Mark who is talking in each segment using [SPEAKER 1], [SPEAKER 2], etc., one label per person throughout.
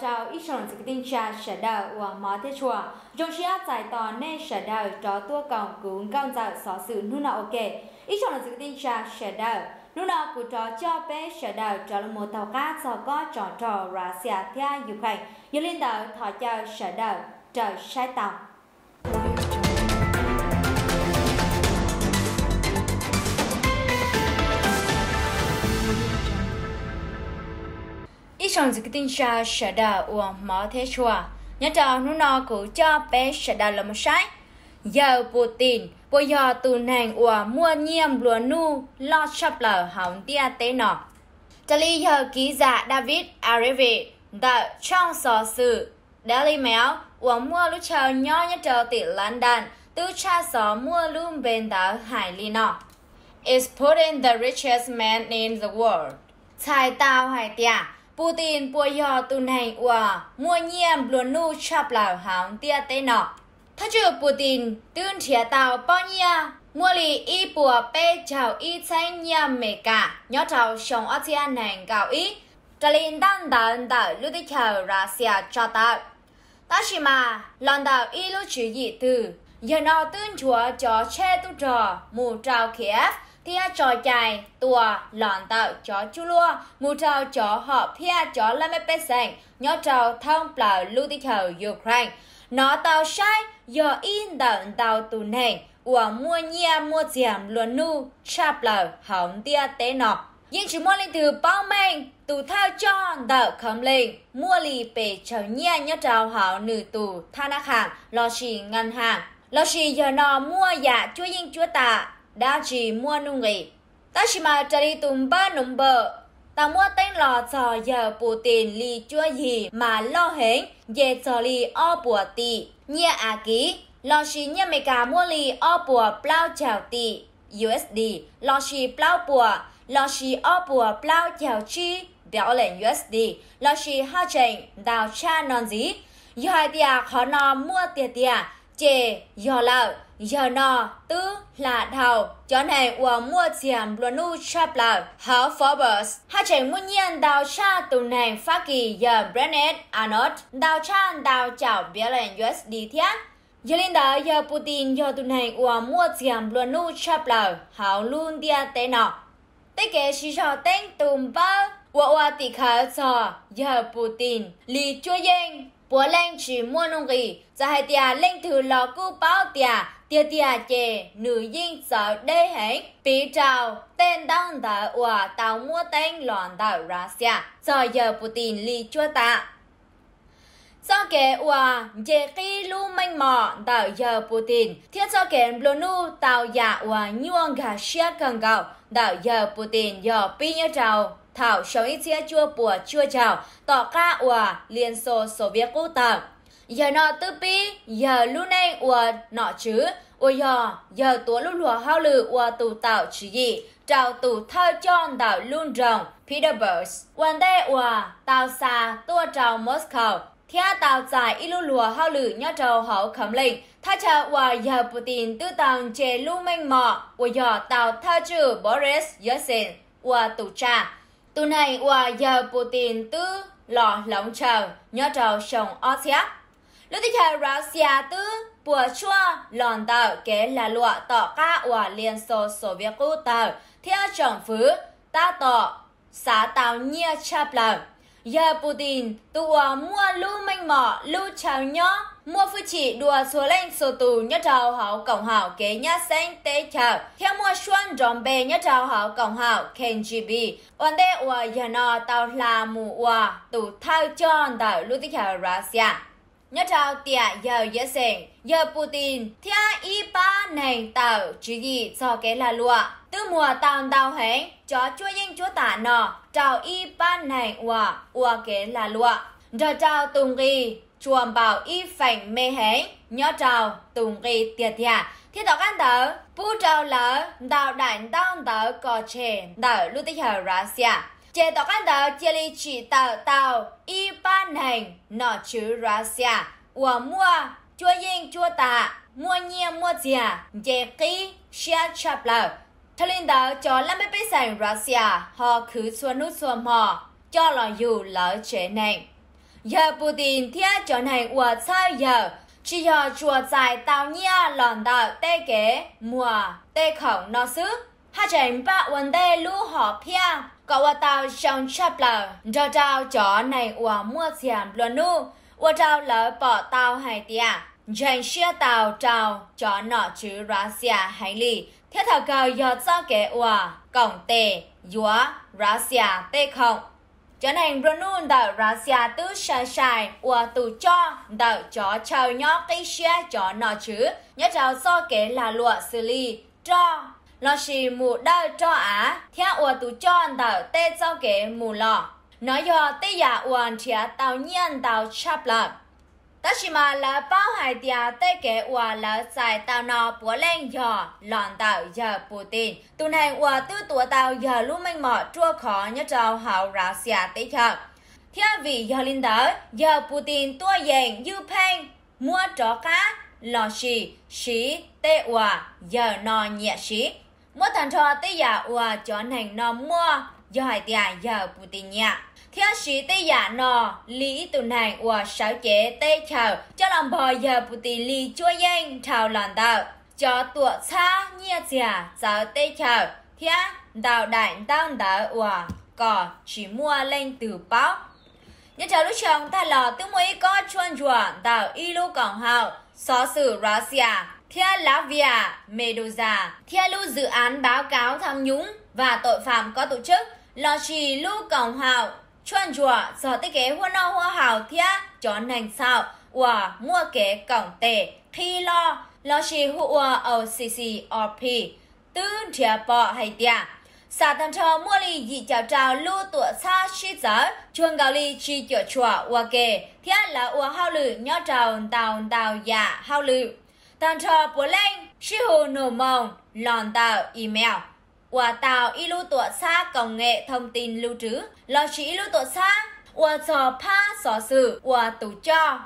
[SPEAKER 1] trao ít sòng sự tin cha sở đạo và mở thế chùa. Trong khi áp giải tòa nên sở đạo cho tua còng cũng cao dạo xó sự nu nào ok. Ít sòng sự tin cha sở đạo nu nào của trò cho bé sở đạo cho là một tàu cá do có trò trò xe theo hành. Yêu liên đạo thọ cho sở đạo trời sai tàu. Ít dự tin cha sẽ đà của mở thế chùa nhớ cho nó nó cứ cho bé sẽ đà là một sai giờ Putin bây giờ tù nàng của mua nhiệm lúa nu, lo sắp lở hỏng tia tế nọ. Trả lý giờ ký giả David Areve đã trong sở sự Daily Mail của mua lúc chờ nhỏ nhất chờ tỷ London từ cha sở mua luôn bên đảo Hải Lý nọ. Is putting the richest man in the world. Tài tao hải tia. Putin bùa yò tu này ua mua nhiệm luôn nu chập lão hạng tia tế nọ. Thật chứ, Putin, tương thịa tàu bao nhiêu mua lì y bùa bê chào y cháy nhiệm mê cả nhớ chào sống ở thiên nàng gạo y. Trả linh đăng đàn đảo lưu đi chào Russia cho tạo. Ta chỉ mà lần đảo y lưu chỉ dị từ giờ nào tương chúa cho che tu trò, mù trào Kiev thia trò chài tua lọn tạo, chó chu lua. Mù trào, chó họ thia, chó la mê bê sành. Nhó trào, thông bảo lưu đi thờ Ukraine. Nó tàu sai, giờ in đợn tàu tù nền. Của mua nhia, mua diệm luôn nu chạp lờ hỏng tia tế nọ. Nhưng chỉ mua lên từ bao mệnh tù thao cho đỡ khẩm lên mua lì bể chờ nhia nhớ trào hảo nữ tù tha nạc hàng lo xì ngân hàng. Lo xì giờ nó mua dạ chúa yên chúa tạ đã chỉ mua nung nghỉ ta chỉ mà trả đi tùm ba nung bờ. Ta mua tên lò cho giờ Putin li chua gì mà lo hết về cho li o bùa tì. Nhia à ký. Lo chỉ nhia mê cả mua li o bùa plau chào tì. USD lo chỉ plau bùa. Lo chỉ o bùa plau chào chi. Biểu lệnh USD lo chỉ ha chệnh đào cha non gì giờ hai tia khó nó mua tiền tiền chế yo lao, yo no tư là đầu cho này của mua tiền luôn nu chắp lao. Hảo Forbes? Hai chạy muốn nhiên đào cha từ này phát kỳ giờ Brennan Arnold đào cha, đào chảo, bia lên USD thiết giờ lên đó giờ Putin giờ từ này của mua tiền luôn nu chắp lao. Hảo luôn dia tế nọ. Tế kế chỉ cho tên tùm bao. Wa wa tì khá giờ Putin. Lì chua dên bố lên chỉ mua nông gì giờ hai tia lên thử lò cu báo tia. Tia tia chè, nữ yên sợ đê hẹn. Bị trào, tên đông đỡ và tàu mua tên loạn đảo Russia giờ giờ Putin lì chua ta. Sau kế và dễ khi lu manh mò. Đảo giờ Putin thiết cho kế blue nu tàu giả và nhuông gà xe cần gạo. Đảo giờ Putin giờ pi nhớ trào thảo sầu ít chia chua bùa chua chào, tỏ ca ủa liên xô sô viết cô tạc giờ nọ tư pi giờ lu này ủa nọ chứ ủa giờ giờ tố lu lùa hao lử ủa tù tạo chứ gì, trào tù thơ chọn đảo luôn rồng, Peterborough. Quan đây ủa tàu xa tua trào Moscow. Thiên tàu dài ít lu lùa hao lử nhớ trào hậu khẩm lệnh. Thà chờ ủa giờ Putin tư tàng chế lu minh mọ ủa giờ tàu thơ chữ Boris Yeltsin ủa tù trà từ này qua giờ Putin tư lò lỏng chờ, nhớ trò sông Osia. Lúc tiếp theo Russia tư bùa chua lòn tàu kế là lụa tỏ ca của Liên Xô Xô Viết Cú tàu theo trọng phứ, ta tỏ xá tàu nhia chạp lờ. Giờ Putin tu mua lưu minh mỏ, lưu chào nhó mua phu chỉ, đùa số lên số tù, nhớ trào hảo cổng hảo, kế nhá xanh, tế chào theo mua xuân rộng bề nhớ trào hảo cổng hảo, khen KGB ổn đế ua, giờ nọ tàu là mù ua, tù thao chọn đảo lưu tích hảo Russia nhớ trào tỉa giờ dễ sinh giờ Putin theo y ba nền tàu chỉ gì cho cái là lụa từ mùa tàu đào hẹn cho chúa yên chúa tả nọ trào y ba nền ua ua cái là lụa rồi trào tùng ghi chuồng bảo y phành mê hế, nhớ trào tùng kỳ tiệt thịa thiết tộc ăn tớ bu trào lỡ đào đảnh đau tớ có chê tớ lưu tích hờ Russia chế tộc ăn tớ chia ly chỉ tờ tàu, y ban hành nọ chứ Russia của mua, chua yên chua tạ mua nhia mua dìa chế ký xia chập lờ. Thật linh tớ cho lâm bê bê sành Russia họ cứ xuân nút xuân mò, cho là dù lỡ chế này giờ Putin thiết cho này của sai giờ. Chỉ giờ chùa dài tàu nha lòn đạo tê kế mùa tê khổng nó xứ. Hai chảnh ba vấn đề lũ họ pia có qua tàu trong chắp lờ. Cho tao chó này của mua tiền luôn nu qua tao lỡ bỏ tàu hay tia. Dành xe tàu tao chó nọ chữ Russia hay li thiết thảo cầu giờ cho kế của cổng tê dúa Russia tê khổng cho nên Brunun đã ra xa tứ sai sai. Và tù cho đã cho chào nhó cái xe cho nó chứ. Nhớ chào so kể là lụa xử lý, cho. Nó xì mù đau cho á. Theo và tù cho đã tê cho kể mù lọ nói do tê giả hoàn chia tàu nhiên tàu chắp lại 但是嘛，了包海地对给我了在到那波兰呀，浪到呀不定，都能我都多到呀路明嘛，做可一招好拉下对客。theo vì giờ linh đỡ giờ Putin tua dành như phanh mua trọ cá lò xì xí tê hòa giờ nò nhẹ xí mua thành trò tê giả hòa cho thành nò mua giờ hai tia giờ Putin nhẹ theo sĩ tây giả nọ lý tuần này và sáu chế tây chào cho làm bò giờ bù tì lý chua yên chào lần đạo cho tụa xa nhia giả giáo tây chào theo đạo đại tăng đạo và cỏ chỉ mua lên từ báo. Nhân chào lúc chồng ta lò tư mấy có chuan chuan đạo y lưu cổng hào xó sử Russia theo Via, Medusa theo lưu dự án báo cáo tham nhũng và tội phạm có tổ chức. Lò trì lưu cổng Chuan chùa giờ tới kế hoa nâu, hoa hào thia cho nành sao? Và mua kế cổng tệ khi lo. Lo chỉ hùa ở CCRP tư chia bỏ hay tia sa tan cho mua lì dị chào chào lu tụa xa shi giờ chuan gạo lì chi chợ chùa và kế thia là và hao lử, nhó trào tàu tàu dạ hao lử. Tan cho bố lên shi hồ nổ mông lòn tàu, email. Quả tàu y lưu tuột xa công nghệ thông tin lưu trữ, lo chỉ lưu tuột xa, quả trò pa sỏ sự, quả tù cho.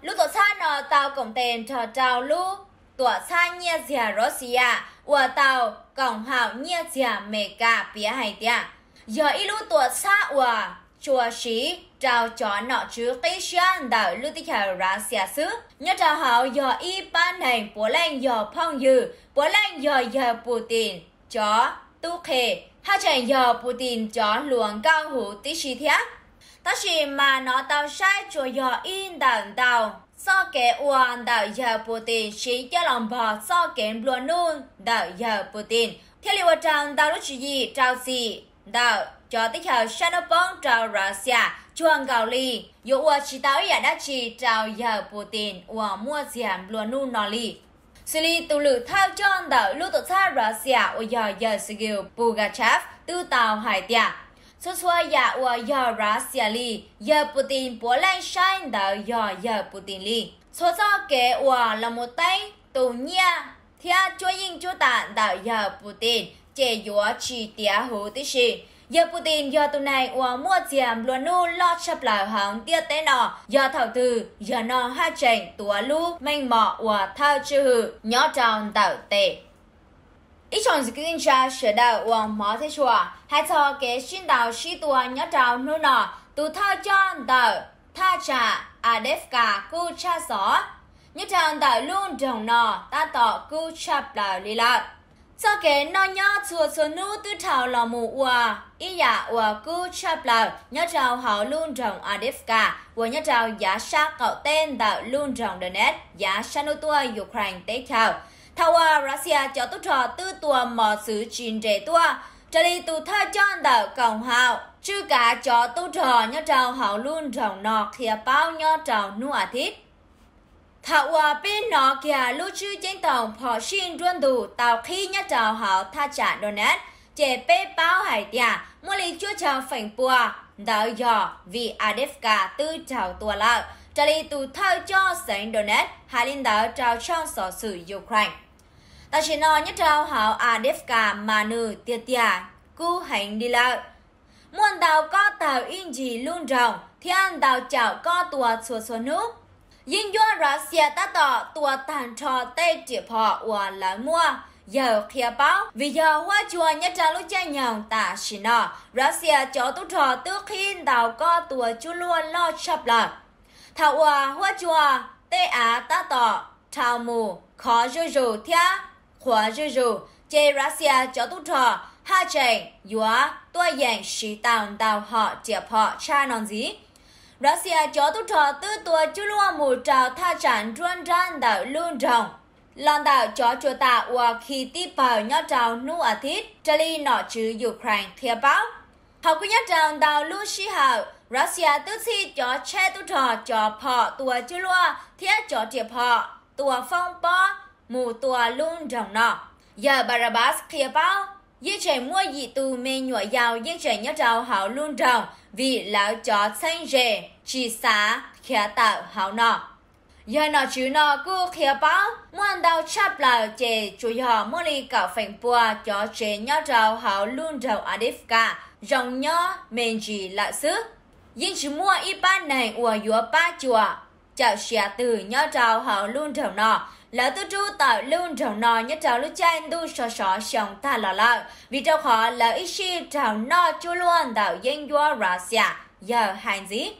[SPEAKER 1] Lưu tuột xa nọ tàu cổng tên cho trào lưu, tuột xa nhia dìa Russia, quả tàu cổng hào nhia dìa mẹ cả bia hải tia. Giờ y lưu tuột xa quả chùa sĩ trao cho nọ chứ cái xuyên đạo lưu tích hà Russia xứ. Nhớ trao hào giờ y ban hành bố lên giờ phong dư, bố lên giờ giờ Putin chó tu khề ha chẳng giờ Putin cho luồng cao hữu tí chi thiết. Ta chỉ mà nó tao sai cho giờ in đàn tao. So kế uan đạo giờ Putin chỉ cho lòng bò so kế luôn nun đạo giờ Putin. Theo liệu trang đạo lúc gì, trao gì đạo cho tích hợp Shanopong trao Russia chuang gạo ly. Dù ua chỉ tao ya à, đã chỉ trao giờ Putin ua mua giảm luôn nun nó ly xử lý tụ lự thao chọn đảo lưu tổ xa Russia ở giờ giờ Sergei Pugachev tư tàu hải tiạ. Số xua dạ ở giờ Russia li giờ Putin bố lên shine đảo giờ giờ Putin li. Số số kế ở là một tay tù nha theo cho yên cho tàn đảo giờ Putin chế dùa chỉ tía hữu tí sĩ. Giờ Putin, giờ tuần này ua mua chiếm luôn nu lo chấp lại hàng tia tế nọ. Giờ thảo từ giờ nọ hai chành tua lu, manh mọ ua thao chư hư nhỏ tròn tạo tệ. ít chọn dự kinh cha sửa đạo ua mỏ thế chùa. Hai cho kế xuyên đạo sĩ tua nhỏ tròn nu nọ. Tu thao cho tạo tha trả adefka à cu cha gió nhất tròn tạo luôn đồng nọ, ta tỏ cu chập lại lì lạc cho cái nó nhớ chùa chùa nu tư thảo là mù hòa ý dạ hòa cứ chập là nhớ trào họ luôn trồng Adivka và nhớ trào giá sát cậu tên đạo luôn trồng Donetsk giá sanu tua Ukraine tế thảo thảo hòa Russia cho tốt trò tư tua mò xứ chín trẻ tua. Trở đi tù thơ chọn đạo cộng hào. Chứ cả cho tốt trò nhớ trào họ luôn trồng nọ khía bao nhớ trào nu à thiết thảo hòa bên nó kia lưu trữ trên tàu phò xin ruân đủ tàu khi nhất trào hảo tha trả đồ nét chế bê bao hải tia mua lý chúa chào phảnh bùa đạo dò vì adefka tư chào tùa lợi trả lý tù thơ cho sánh đồ nét, hà linh đạo trao trong sở sử Ukraine. Ta chỉ nói nhất trào hảo adefka mà nữ tiệt tia cú hành đi lợi. Muôn đào có tàu in gì luôn rồng, thiên đào chào có tùa chùa chùa nước. ยิ่งย้อนรัสเซียตาต่อตัวตันชอเต้จีพอว่าละมัว giờ kia báo vì giờ hoa chùa nhất trả lúc cha nhàng ta xin nọ Russia cho tu trò tư khi đào co tua chú luôn lo chập là thảo hòa hoa chùa tê á ta tỏ thảo mù khó rư rù thia khóa rư rù chê Russia cho tu trò ha chạy yua tua yang sĩ tàu đào họ tiệp họ cha non gì Russia cho tu trò tư tua chú luôn mù trào tha chẳng truân răn đảo luôn rồng Lần đạo cho chùa tạ và khi tiếp vào nhớ trào nu à ở thiết, trả lý nọ chứ Ukraine theo báo. Họ cũng nhớ trào đạo lưu sĩ hào, Russia tư si cho che tu trò cho họ tùa chú lua, thiết cho tiệp họ, tùa phong bó, mù tùa luôn rồng nọ. Giờ Barabbas theo báo, Dì trẻ mua dì tù mê nhỏ giàu dì trẻ nhớ trào hảo luôn rồng, vì lão chó xanh rề, chỉ xá, khía tạo hảo nọ. Giờ nó chứ nó cứ khía báo muốn đào chắp là chế chú họ mua lì cạo phèn bùa cho trẻ nhớ trào hảo luôn trào đếp cả rong nhớ mình chỉ lạ sức nhưng chỉ mua ít ba này của yếu ba chùa. Chào xia từ nhớ trào hảo luôn trào nọ lỡ tu tru tạo luôn trào nò nhất trào lúc chạy tu sọ sọ xong ta lọ lọ vì trào họ lỡ ít si trào nò chú luôn tạo yên dua Russia giờ hành gì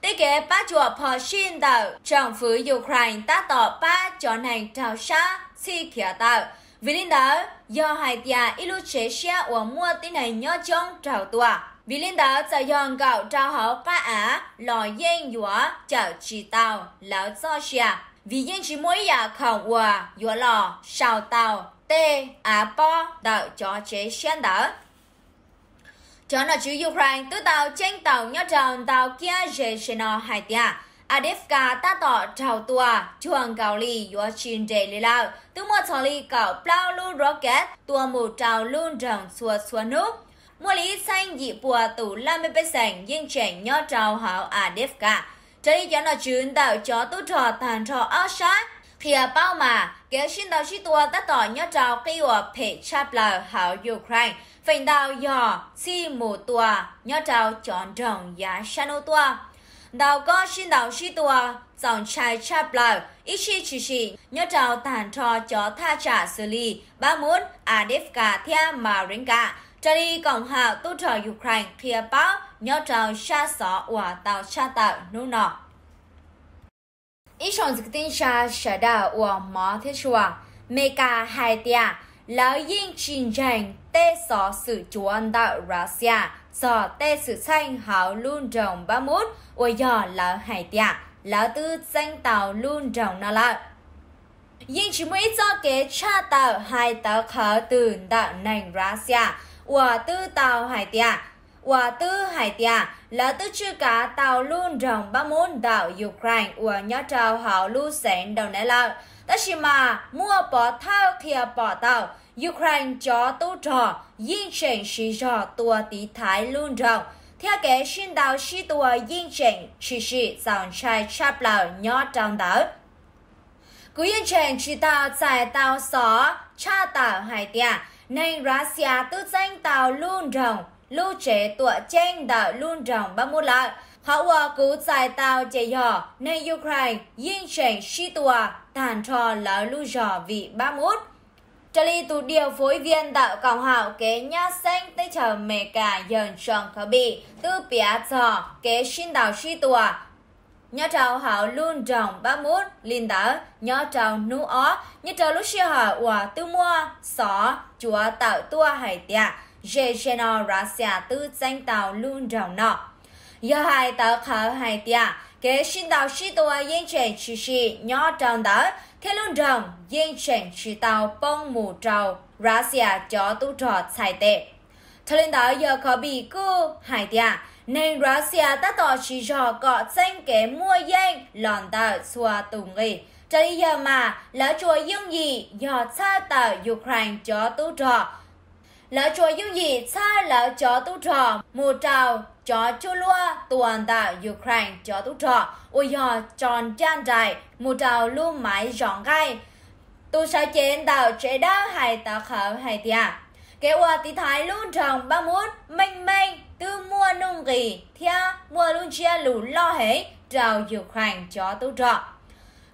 [SPEAKER 1] Tế kế ba chùa phò xin tạo trọng phủ Ukraine ta tỏ ba cho hành trào xa si kia tạo. Vì linh đạo, do hai tia ilu chế xe của mua tin này nhớ trong trào tòa. Vì linh đạo sẽ dọn gạo trào hậu ba á, lò yên dũa chào chỉ tàu, lão do xe. Vì yên chỉ mỗi giờ khẩu hòa, dũa lò, sao tàu, tê, á bo, đợi cho chế xuyên đỡ. Cho nó chữ Ukraine tư tàu tranh tàu nhớ tròn tàu kia dễ sẽ nó hai tia. Adifka ta tỏ trào tua chuồng gạo lì yếu chín đề lì lao tứ một số lì cảo plau lu rocket tua mù trào luôn rồng xua xua nút mua lý xanh dị bùa tủ làm bê sành nhưng trẻ nhớ trào hảo Adifka cho cho nó chữ tạo cho tôi trò, tàn trò áo sát khi à, bao mà kéo xin tàu sĩ tua ta tỏ nhớ trào khi à, ở phê chạp lờ hảo Ukraine phình đào dò si mù tua, nhớ trao chọn trồng giá sanu tua. Đào có xin đào si tua, dòng trai chạp lờ ít chi chỉ chỉ, nhớ trao tàn trò cho tha trả xử lý ba muốn adifka thia mà rinh cả Trời cộng hòa tu trợ Ukraine thia à, báo nhớ trao xa xó và tàu xa tạo nụ nọ. Ít chọn dịch tin xa xa đạo và mỏ xua, chùa ca hai tia lão yên trình trình tê xó sự chuẩn đạo Russia xó tê sự xanh hảo luôn trồng ba mút và dò lão hải tia lão tư danh tàu luôn trồng nó lại. Yên chỉ mới cho kế cha tạo hai tàu khở từ đạo nành Russia và tư tàu hải tia và tư hải tia là tư chưa cả tàu luôn rồng ba môn đạo Ukraine và nhớ trào hảo lưu sẹn đầu này là Tất xì mà mua bỏ thao kia bỏ tàu, Ukraine cho tu trò yên trình sĩ trò tua tí thái luôn rộng. Theo kế xin đạo sĩ tua yên trình chỉ sĩ dòng trai chạp lào nhỏ trong đảo. Cú yên trình chỉ tàu giải tàu xó, cha tàu hải tia nên Russia tự danh tàu luôn rồng lưu trẻ tụa tranh đạo luôn rồng ba một lại. Họ hòa cứu giải tàu chế nhỏ nên Ukraine yên trình si tùa, tàn trò lão lưu rò vị ba mút Trả lý tù điều phối viên tạo cộng hảo kế nhà xanh tới chờ mẹ cả dần tròn khó bị tư bia trò kế xin đạo si tùa nhớ trào hảo luôn trồng ba mút linh tả nhớ trào nú ó. Nhớ trào lúc xưa hảo quả tư mua xó chúa tạo tua hải tia dê cheno Russia tư danh tàu luôn trồng nọ. Giờ hai tạo khảo hải tia kế xin tàu sĩ tua yên trẻ chỉ xì nhớ trồng tả Thế luôn trọng yên chèn chỉ tàu bông mù trầu, Russia cho tu trò xài tệ. Thế lên đó giờ có bị cư hải tia, nên Russia ta tỏ chỉ cho có tranh kế mua danh lòn tạo xua tùng nghi. Cho giờ mà, lỡ chùa dương gì do xa tạo Ukraine cho tu trò. Lỡ chùa dương gì xa lỡ cho tu trò, mù trào cho chú lua tuần tại Ukraine cho tu trò ôi dò tròn trang trại mù trào luôn mãi rọn gai tu sẽ chén tạo chế đá hay tạo khở hay tia kế hoạch tí thái luôn trồng ba muốn mênh mênh tư mua nung gì thia mua luôn chia lù lo hế trào Ukraine cho tu trọ.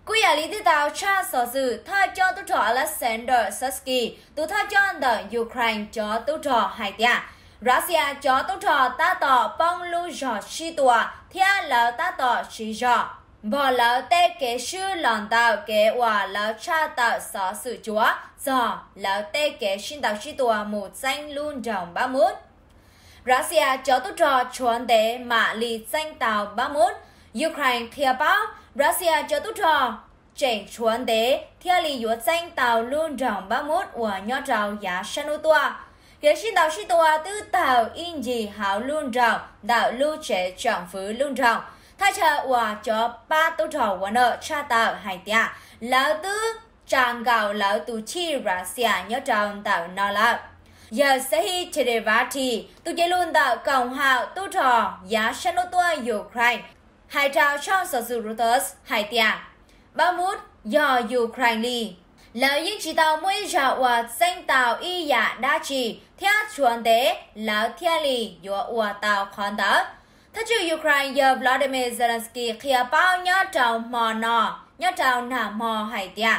[SPEAKER 1] Cú giả lý tư tàu cha sở sự, tha cho tu trọ Alexander Susky tu tha cho the Ukraine cho tu trọ hai tia. Russia cho tu trọ ta tỏ bong lu trò si tùa, thia lỡ ta tỏ si trò bỏ lỡ tê kế sư lòng tàu kế hòa lỡ cha tàu sở sự chúa giờ lỡ tê kế sinh tàu si tùa một danh luôn trọng ba mút. Russia cho tốt trò chuẩn đề mạ lì danh tàu ba mút Ukraine thia báo Russia cho tốt trò chỉnh chuẩn đề thia lì yếu danh tàu luôn rộng ba mút và nhỏ trào giá sanu tua kế sinh tàu sĩ tòa tư tàu in gì hảo luôn rộng, đạo lưu chế trọng phứ luôn rộng, thay chờ và cho ba tốt trò và nợ cha tàu hai tia lão tư trang gạo lão tù chi Russia nhớ trào tàu nó là giờ sẽ hi Chedevati tu chế luôn tạo cộng hào tu trò, giá sanu tua Ukraine. Hai trao trong sở sự Reuters hải tia. Ba mút, do Ukraine li là những chỉ tàu mỗi giờ và danh tàu y giả đa chỉ theo chuẩn tế, là theo lì của và tàu khoản đó Thế chứ Ukraine, giờ Vladimir Zelensky khi bao nhớ trào mò nọ nhớ trào nà mò hải tia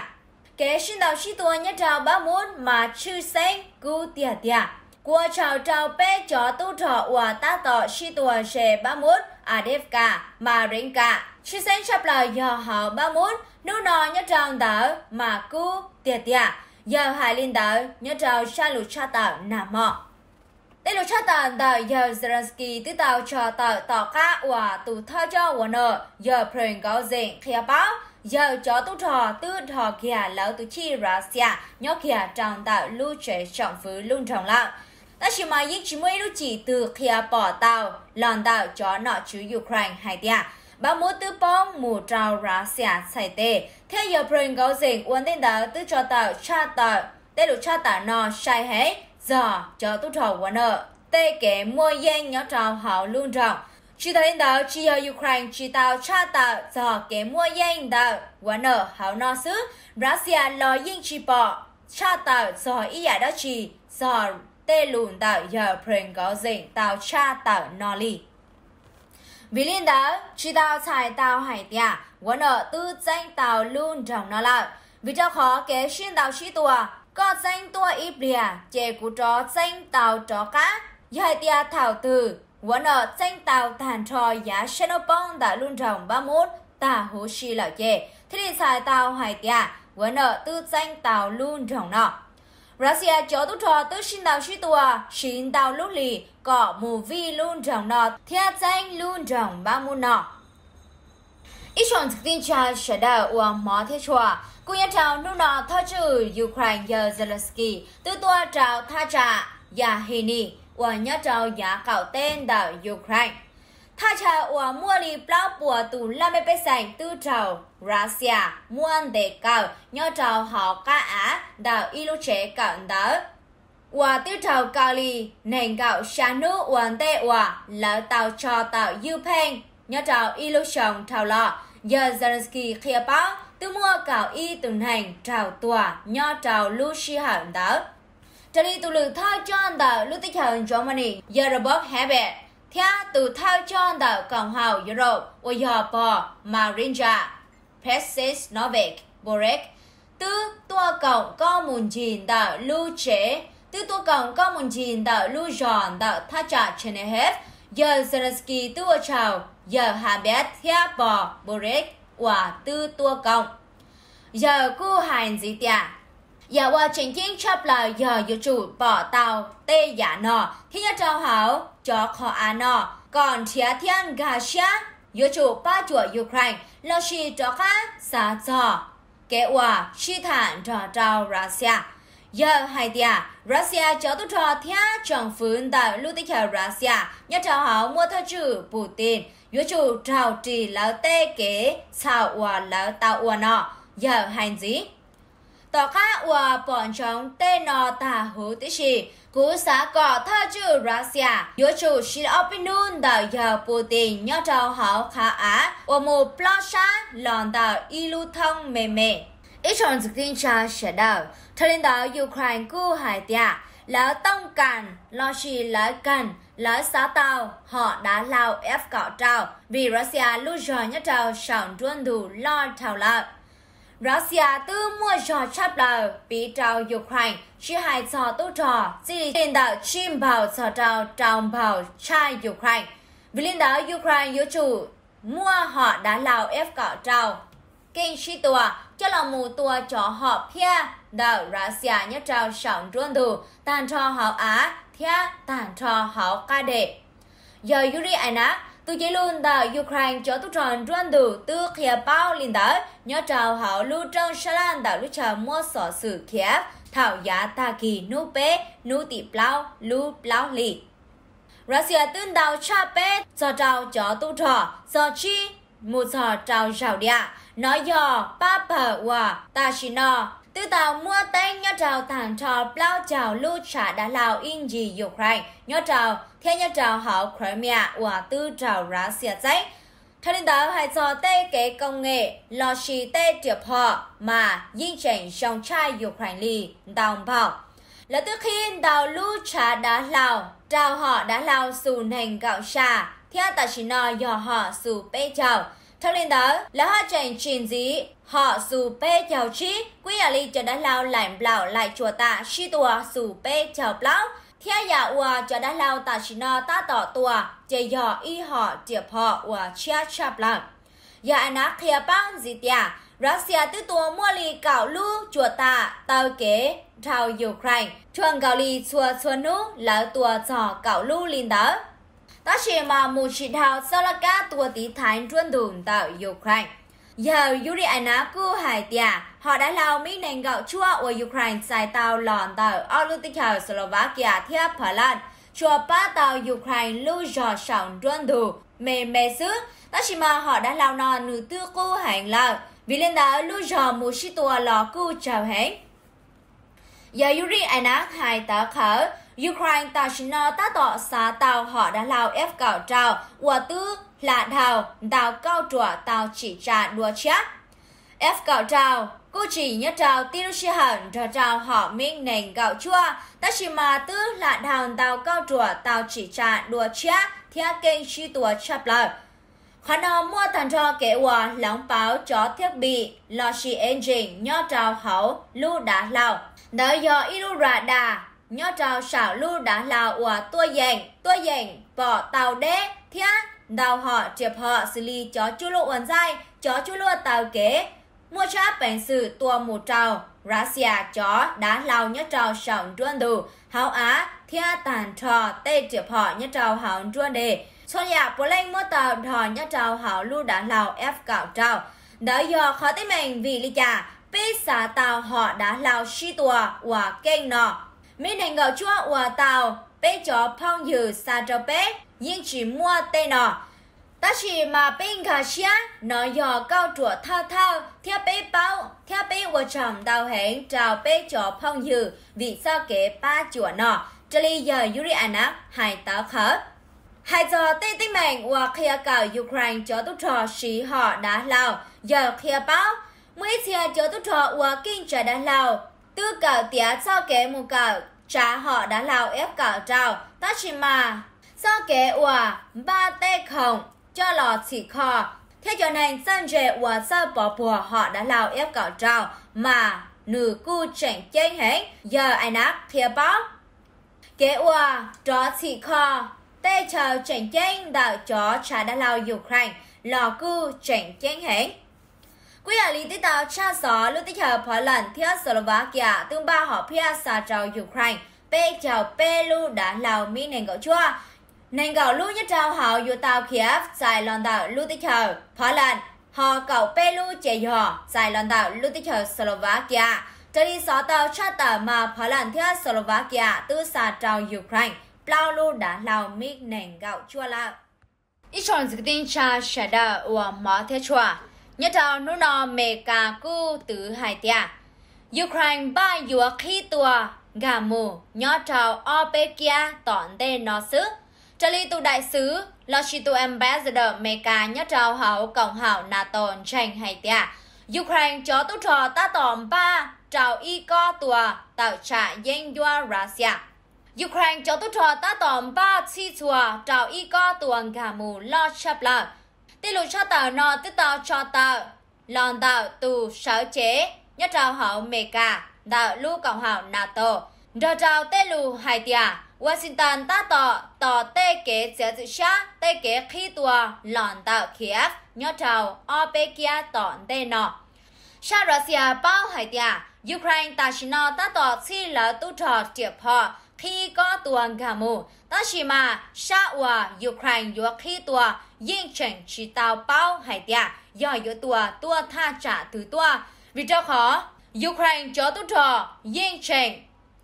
[SPEAKER 1] kế xin tàu sĩ tua nhất trào ba muốn mà chư sen cứu tia tia của trào trào bé cho tu trọ của ta tỏ sĩ tua sẽ ba muốn Adevka cả chư sen sắp lời giờ họ ba muốn nô nò nhất trào đỡ mà cứu tia tia giờ hai linh đỡ nhất trào sa lục cha tạo nà mọ đây là cha tàn tại giờ Zelensky tư tạo cho tờ tỏ cá và tù thơ cho và nợ giờ preng có diện khi báo giờ cho tu trò, tư trò kia lão tu chi xia nhớ kia trong tạo lưu trẻ trọng phứ luôn trọng lặng. Ta chỉ mà yên chỉ mới lúc chỉ từ kia bỏ tàu, lòn tạo cho nọ chứ Ukraine hay tia. Bà mũ tư bóng, mù trào Russia xảy tê. Theo giờ bình gấu dịch uốn tên tạo tư cho tạo cha tạo tê lục cha tạo nọ sai hết. Giờ cho tu trò và nợ, tê kể mua yên nhớ trào họ luôn trọng chỉ đạo lãnh đạo chỉ ở Ukraine, chỉ tạo cha tạo giờ kế mua yên đạo và nợ họ nó xứ. Russia lo yên chỉ bỏ. Cha tạo giờ ý giả đó chỉ, giờ tê lùn tạo, giờ preng có dịnh tạo cha tạo nó lì. vì liên đó, chỉ tạo xài tạo hải tia và nợ tư danh tạo luôn trong nó lại vì cho khó kế xuyên tạo sĩ tùa, có danh tua ít bìa chế cú chó danh tàu chó cá. Giải tia thảo từ vẫn ở tranh tàu tàn trò giá sen đã luôn rộng ba mốt tà hú xì là chê. thế thì xài tàu hải tia vẫn à, ở tư tranh tàu luôn rộng nọ. Russia à, cho tu trò tư xin tàu suy tùa, xin tàu lúc lì có mù vi luôn rộng nọ theo danh luôn rộng ba nọ. Ít chọn thực tin cha sẽ đào ua mỏ thế chùa. Cú nhà trào nụ nọ thơ chữ Ukraine giờ Zelensky tư tua trào tha trả Nhà Hini và nhà trào nhà cạo tên đảo Ukraine. Tha cha và mua lì plau bùa tù la mê bê sành tư trào Russia muôn đề cạo nhà trào họ ca á đảo ilu chế cạo đảo. Và tư trào cạo lì, nền cạo xa nữ hoàn tệ và lỡ tàu cho tàu Ukraine nhà trào ilu sòng trào lọ. Giờ Zelensky khía báo từ mua cầu y tuần hành trào tòa nho trào lưu si hẳn đó. Trở đi tụ lực thao cho đảo lưu tích hẳn Germany, giờ Eurobox Habit. Theo từ thao cho anh đảo Cộng hòa Europe, và giờ bò Marinja, Presis Novik, Borek. tư tua cộng có mùn chìn đảo lưu chế, từ tua cộng có mùn chìn đảo lưu giòn đảo thá trả Chenehev, giờ Zelensky tua chào, giờ Habit theo bò Borek và tư tua cộng. Giờ cô hành gì tìa? Giờ qua trình chiến chấp là giờ dự chủ bỏ tàu tê giả nọ thì nhớ trao hảo cho khó à nọ. Còn thịa thiên gà xa dự chủ ba chùa Ukraine là xì cho khá xa cho. Kế hòa xì thản cho trao Russia. Giờ hai tia, Russia cho tôi trò thịa trọng phương tại lưu tích hợp Russia nhớ trao hảo mua thơ chữ Putin Dự chủ trào trì lão tê kế sao hòa lão tạo hòa nọ giờ hành gì tỏ khá ua bọn chống tê nò tà hú tí xì. Cú xá cọ thơ chữ Russia. Yếu chủ xí opinion đạo giờ Putin nhớ trào hảo khá á. Ua một plot sát lòn đạo y lưu thông mê mê. Ít chọn dự tin cho sẽ đạo thơ lên đạo Ukraine cú hải tìa, lão tông cản lo xì lại cản lỡ xá tàu họ đã lao ép cọ trào. Vì Russia lưu rò nhất trào sẵn truân đủ lo thảo lạc. Russia tư mua trò chấp lờ bị trao Ukraine chỉ hai trò tu trò chỉ tiền đạo chim bảo trò trao trong bảo chai Ukraine. Vì liên đạo Ukraine yếu chủ mua họ đã lào ép cọ trao kinh chi tùa, cho là mù tùa cho họ phía đạo Russia nhất trao sẵn ruôn đủ tàn cho họ Á thia tàn cho họ ca đệ giờ Yuri Anak từ chế luôn đã Ukraine cho tu tròn ruân đủ từ khía bao linh đỡ nhớ trào hảo lưu trong sa lan đã lưu chào mua sổ sự Kiev. Thảo giá ta kỳ nụ bế, nụ tị plau lưu plau lì Russia tương đạo cha bế, cho trào cho tu trò. Cho chi? Một trò trào rào địa nói do ba bà và ta chỉ nó từ tàu mua tên nhớ trào thẳng trò bao trào lưu trả đá lào in gì Ukraine nhớ trào theo nhớ trào hảo Crimea và tư trào Russia giấy Thay đến đó hãy cho tê kế công nghệ lo xì tê tiệp họ mà dinh trình trong trai Ukraine lì đồng bảo. Là từ khi đào lưu trả đá lào, trào họ đá lào xù nành gạo xà, theo tài chỉ nói dò họ xù bê trào thông tin đó là họ trình trình gì họ sù bê chào chi quý ở ly cho đã lao lại bảo lại chùa tạ, chi tùa sù bê chào blão. Theo giả dạ ua cho đã lao tạ chỉ nó ta tỏ tua, chế dò y họ tiệp họ ua chia chạp lạc. Giờ anh ác khía băng gì tìa, Russia tư tua mua lì cạo lu chùa tạ tàu kế trao Ukraine. Chuan gạo lì chùa chùa nu là tua trò cạo lu linh đó. Ta chỉ mà một chỉ thao sau là cả tua tí thái truân đồn tạo Ukraine. Giờ Yuri Anna cu hải tia, họ đã lao Mỹ nền gạo chua ở Ukraine xài tàu lòn tàu ở Slovakia theo Hà Lan. Chùa ba tàu Ukraine lưu dò sòng truân đồ, mê mê xứ. ta chỉ mà họ đã lao nò nữ tư cu hành lao, vì lên đó lưu dò một chỉ tua lò cư chào hẹn. Giờ Yuri Ana hai tàu khở, Ukraine ta chỉ nó ta tỏ xá tàu họ đã lao ép gạo trào, và tư là đào đào cao trùa tàu chỉ trả đùa chắc. ép gạo trào, cô chỉ nhất trào tiêu sĩ hẳn cho trào họ minh nền gạo chua, ta chỉ mà tư là đào đào cao trùa tàu chỉ trả đùa chắc, theo kênh chi tùa chập lời. Khả nó mua thành cho kế hòa lóng báo cho thiết bị lo xì engine nho trào hậu lưu đá lào. Đó do ilu ra đà nhớ trào xảo lưu đã lào của tua dành, tua dành bỏ tàu đế. Thiết đào họ triệp họ xử lý chó chú lộ uẩn dai chó chú lộ tàu kế. Mua cha bèn sự tua một trào Russia chó đã lao nhớ trào sòng truân đủ hào á thia tàn trò tê triệp họ nhớ trào hào truân đề cho nhà dạ bố lên mua tàu thò nhớ trào hào lưu đã lao ép cạo trào. Đã do khó tới mình vì lý trà bê xả tàu họ đã lao xí tùa và kênh nọ. Mình hành gạo chua và tàu bê chó phong dư xa cho bê nhưng chỉ mua tên nọ. Ta chỉ mà bên cả xe, nó dò cao chuột thao thao theo bê bao theo bê của chồng đào hẹn chào bê cho phong dư vì sao kế ba chuột nọ. Cho lý giờ yuri anak hai táo khớp. hai giờ tây tây mạng và khi cầu Ukraine cho tốt trò sĩ họ đã lao. Giờ khi báo mấy chia cho tu trò và kinh trở đã lao tư cào tía sau kế một cào trả họ đã lao ép cào trào ta chỉ mà sau kế và ba tê không cho lò chỉ kho. Thế cho nên dân dệ và sơ bỏ bùa họ đã lao ép cạo trào mà nữ cu chẳng chênh hết giờ ai nát thìa báo. Kế hòa cho chỉ kho, tê chờ chẳng chênh đạo chó trả đã lao Ukraine, lò cu chẳng chênh hết Quý ở lý tích tàu cha gió lưu tích hợp hóa lần thiết Slovakia tương ba họ phía xa trào Ukraine. Bê chào bê lưu đã lào mi nền gạo chua. Nền gạo lưu nhất trao họ dù tàu Kiev dài lòn tàu lưu tích hợp phá lần họ cậu bê lưu chế họ dài lòn tàu lưu tích hợp Slovakia trở đi xó tàu cha tàu mà phá lần thiết Slovakia từ xa trào Ukraine. Bao lưu đã lào mi nền gạo chua lao ít chọn dự tin cha sẽ đà và mở thế chua nhất trao nô nọ mê ca cu từ hai tia Ukraine ba yếu khi tua gà mù nhó trào o bê kia tọn đê nó xứ, trở lý tu đại sứ, Logitu Ambassador Meka nhất trào hảo cộng hậu NATO tranh hay tia. Ukraine cho tu trò ta tòm ba trào y co tùa tạo trả danh doa Russia. Ukraine cho tu trò ta tòm ba chi chùa trào y co tùa gà mù lo chập lợi Tỷ lù cho tờ nọ tức tờ cho tờ. lòn đạo tù sở chế, nhất trào hậu cả đạo lưu cộng hậu NATO rồi trào tê lù hai tia, Washington ta tỏ tỏ tê kế chế dự xa tê kế khi tùa lòn đạo Kiev, nhất trào Opekia tỏ tê nọ Sa Russia bao hai tia, Ukraine ta xin nó ta tỏ chi là tu trò tiệp họ khi có tuần gà mù ta chỉ mà xa ua Ukraine yo khi tua yên chỉnh chỉ tàu bao hải tia do yếu tua tua tha trả thứ tua vì cho khó Ukraine cho tu trò. Yên chỉnh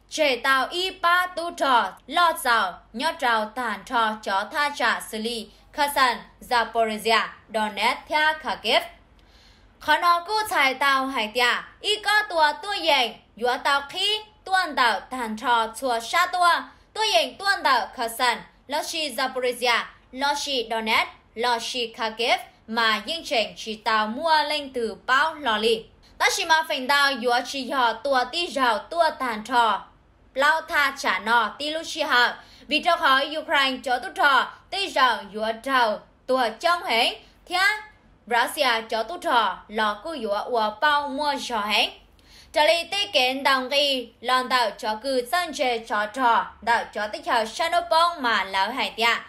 [SPEAKER 1] chế tàu y ba tu trò. Lo rào nhớ trào tàn trò cho tha trả xử lý. Kherson, Zaporizhia, Donetsk, Kharkiv. Khó nó cú chạy tàu hải tia, y có tua tua yên, yếu tàu khi tuần tàu tàn trò chùa sa tua, tua yên tuần đạo Kherson, Loshi Zaporizhia, Loshi Donetsk, lò lo shi kếp mà yên chảnh chỉ tàu mua lên từ bao lò lì. Ta chỉ mà phình đào yo chỉ họ tua ti rào tua tàn trò, lao tha trả nọ ti lúc chi hợp, vì trong khỏi Ukraine cho tu trò ti rào yo trào tua trong hẹn, thế, Russia cho tu trò lò cu yo ua bao mua trò hẹn. Trả lý tế kiến đồng ghi lòn đạo cho cư dân chế cho trò đạo cho tích hợp Shanopong mà lão hải tiạ.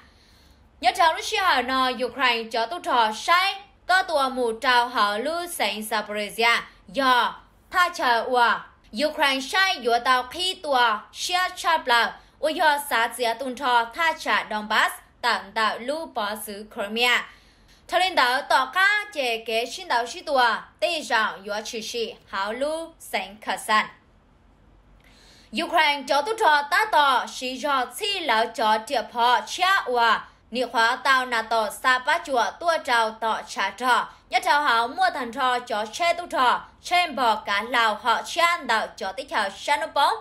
[SPEAKER 1] Nhớ trào lúc xưa hỏi nò Ukraine cho tu trò sai có tùa mù trào họ lưu sảnh Zaporizhia do, tha chờ ua. Ukraine sai dùa tàu khi tùa xia chạp lão ua do xã dịa tùn trò tha trả Donbass, tặng tạo lưu bỏ xứ Crimea. Theo lãnh đạo tỏ ca chế kế xin đạo sĩ tùa tê rào dùa chỉ sĩ hảo lưu sảnh khả sản. Ukraine cho tu trò ta tỏ sĩ rò chi lão cho tiệp họ chia ua nị khóa tàu NATO sa bá chùa, tua trào tỏ trả trò nhất trào hảo mua thần trò cho chê tu trò trên bò cá lào họ chan đạo cho tích hợp bóng.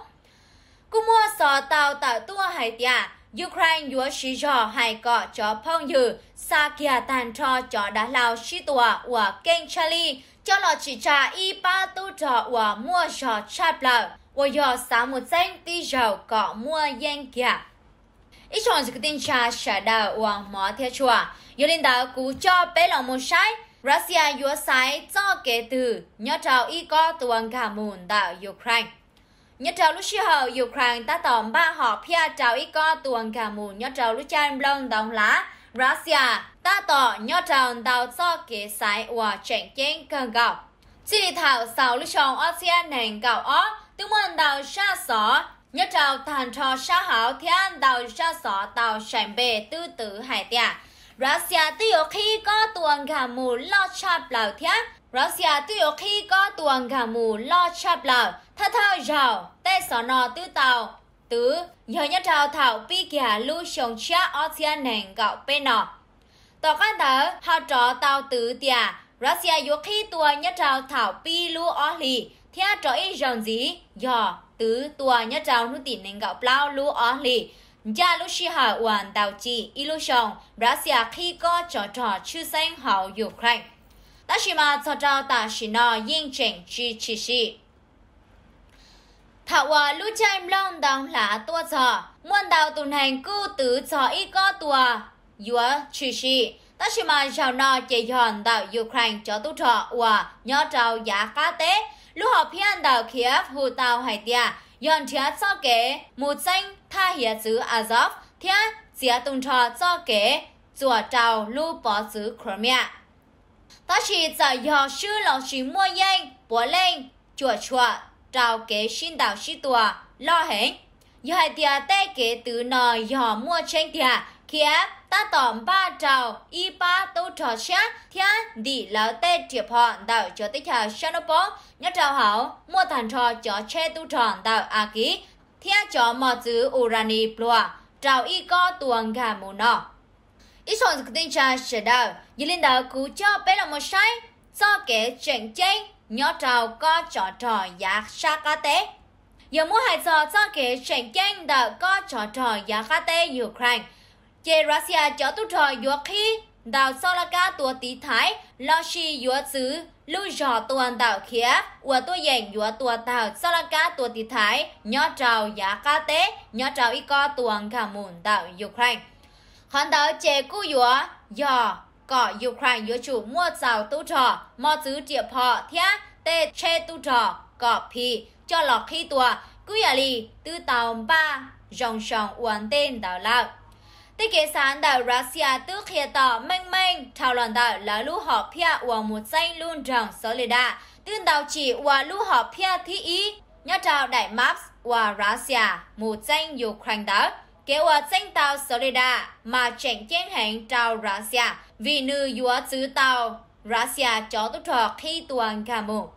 [SPEAKER 1] Cú mua sò tàu tạo tua hải tia Ukraine yua sĩ trò hải cọ cho phong dư sa kia tàn trò cho đá lào sĩ tùa của kênh Charlie cho lọ chỉ trả y ba tu trò của mua trò chạp lợ của yo sa một danh tí giàu cọ mua yên kia. Ít chọn dịch tin cha sẽ đào hoàng mỏ theo chùa. Yo linh đạo cú cho bé lòng một sai. Russia yêu sai cho kể từ nhớ trào y có tuần cả mùn đạo Ukraine. Nhớ trào lúc xưa hậu Ukraine ta tòm ba họ phía trào y có tuần cả mùn nhớ trào lúc chen lông đồng lá. Russia ta tỏ nhớ trào đào cho kể sai và chuyện chiến cần gạo. Chỉ thảo sau lúc chọn ASEAN nền gạo ó, tương môn đào xa xó, nhớ trào thàn trò sa hảo thiên đào ra sọ đào sản bề tư tử hải tia. Russia tuy có khi có tuần cả mù lo chạp lào thiên. Russia tuy có khi có tuần cả mù lo chạp lào, thật thơ rào, tê sọ nò tư tàu. Tứ, nhớ nhớ trào thảo bi kìa lưu sống cha thiên nền gạo bê nọ. Tỏ căn thở, họ trò tàu tứ tia, Russia yếu khi tuần nhất trào thảo pi lưu ở lì, theo trò ý rằng gì, giờ tứ tua nhất trào nút tỉ nên gạo plau lu ó lì. Gia lúc xì hà hoàn đào chi, y lu sòng, Russia khi có trò trò chư sinh hậu Ukraine. Ta chỉ mà trò trò ta chỉ nọ yên chỉnh chi chi chi. Thảo hòa lúc chạy long đóng là tua trò, muôn đào tuần hành cư tứ trò y có tua, yếu chi chi ta chỉ mà chào nọ chỉ hòn đạo Ukraine cho tu trò và nhớ trào giá cá tế lúc họ phiên đảo Kiev, hù tàu hải tia, yon thiệt cho kế một danh tha hiệp chữ Azov thiệt chia tung trò cho kế chùa trào lưu bỏ chữ Crimea. Ta chỉ cho yo sư lão chỉ mua yên bỏ lên chùa chùa trào kế xin đảo sĩ tùa, lo hẹn. Yo hải tia tê kế từ nò yo mua tranh tia kia, ta tòm ba trào, y ba tô trò xa thiên đi lão tê triệp họ đạo cho tích hợp Shanopong nhất trào hảo, mua thành trò cho che tu tròn đạo a ký. Thiên cho mò chữ urani plua, trào y có tuần gà mù nọ. Ý xong cái tin cha sẽ đạo dì linh đạo cú cho bé là một sai. Do kẻ chuyện chênh nhớ trào có trò trò giá sa ca tế giờ mua hai giờ, do kẻ chuyện chênh đạo có trò trò giá ca tế Ukraine chế Russia cho tu trò yếu khi, đào sau là ca tua tí thái, lo shi yếu xứ, lưu trò tuần đào khía của tu dành yếu tua tàu sau là ca tua tí thái nhỏ trào giá ca tế nhỏ trào y co tuần cả mùn đào Ukraine. Hắn đào chế cú yếu dò có Ukraine yếu chủ mua giàu tu trò mò giữ địa phò thia tê che tu trò có phi cho lọt khi tua cứ à lì, tư tàu ba dòng sòng uốn tên đảo lạc Tây kế sáng đảo Russia tư khía tỏ mênh mênh thảo luận đảo là lũ họ phía của một danh luôn rộng Solida tương đảo chỉ của lũ họ phía thi ý nhớ trào đại maps và Russia, một danh Ukraine đảo kế hoạch danh tàu Solida mà chẳng chiến hành trào Russia. Vì nữ dùa chữ tàu Russia cho tốt trò khi tuần cả mù.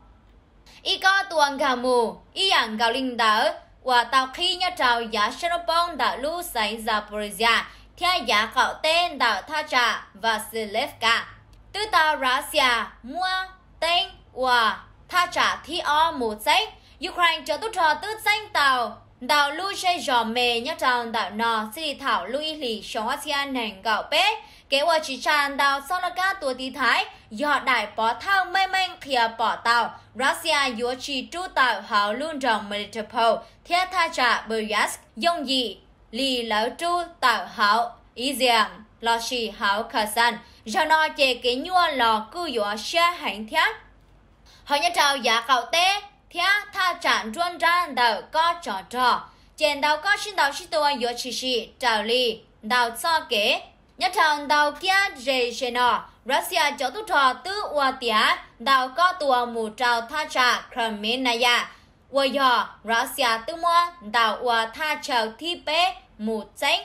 [SPEAKER 1] Y có tuần cả mù, y dạng gạo linh đảo và tàu khi nhớ trào giá Shanopong đã lưu xảy Zaporizhia theo giá cạo tên đảo Tha Trà và Silevka. Từ tàu Russia mua, tên và Tha Trà thi o một sách Ukraine cho tốt trò tư danh tàu. Đảo lưu chơi giò mề nhớ tròn đảo nò sĩ thảo lưu ý lì sống ASEAN nền gạo bế. kế hoạch chỉ tràn đảo sau là các tuổi tí thái. Dọ đại bỏ thao mê mênh khía bỏ tàu. Russia yếu chỉ tru tàu hào luôn rộng Melitopol. Theo tha trả Buryask dùng gì lì lão tru tạo hảo, ý giảng lo xì hảo khả san do nó chè cái nhua lò cư dọa xe hành thiết họ nhớ trào giá khảo tế thiết tha trạng ruân ra đảo có trò trò. Chèn đào có xin đào xin tùa dọa chỉ xì trào lì đào cho kế nhớ trào đào kia rề dễ nọ Russia cho tu trò tư ua tía, đào có tùa mù trào tha trả Crimea 我要 Russia tự mua tàu và tha chờ thi bế một chánh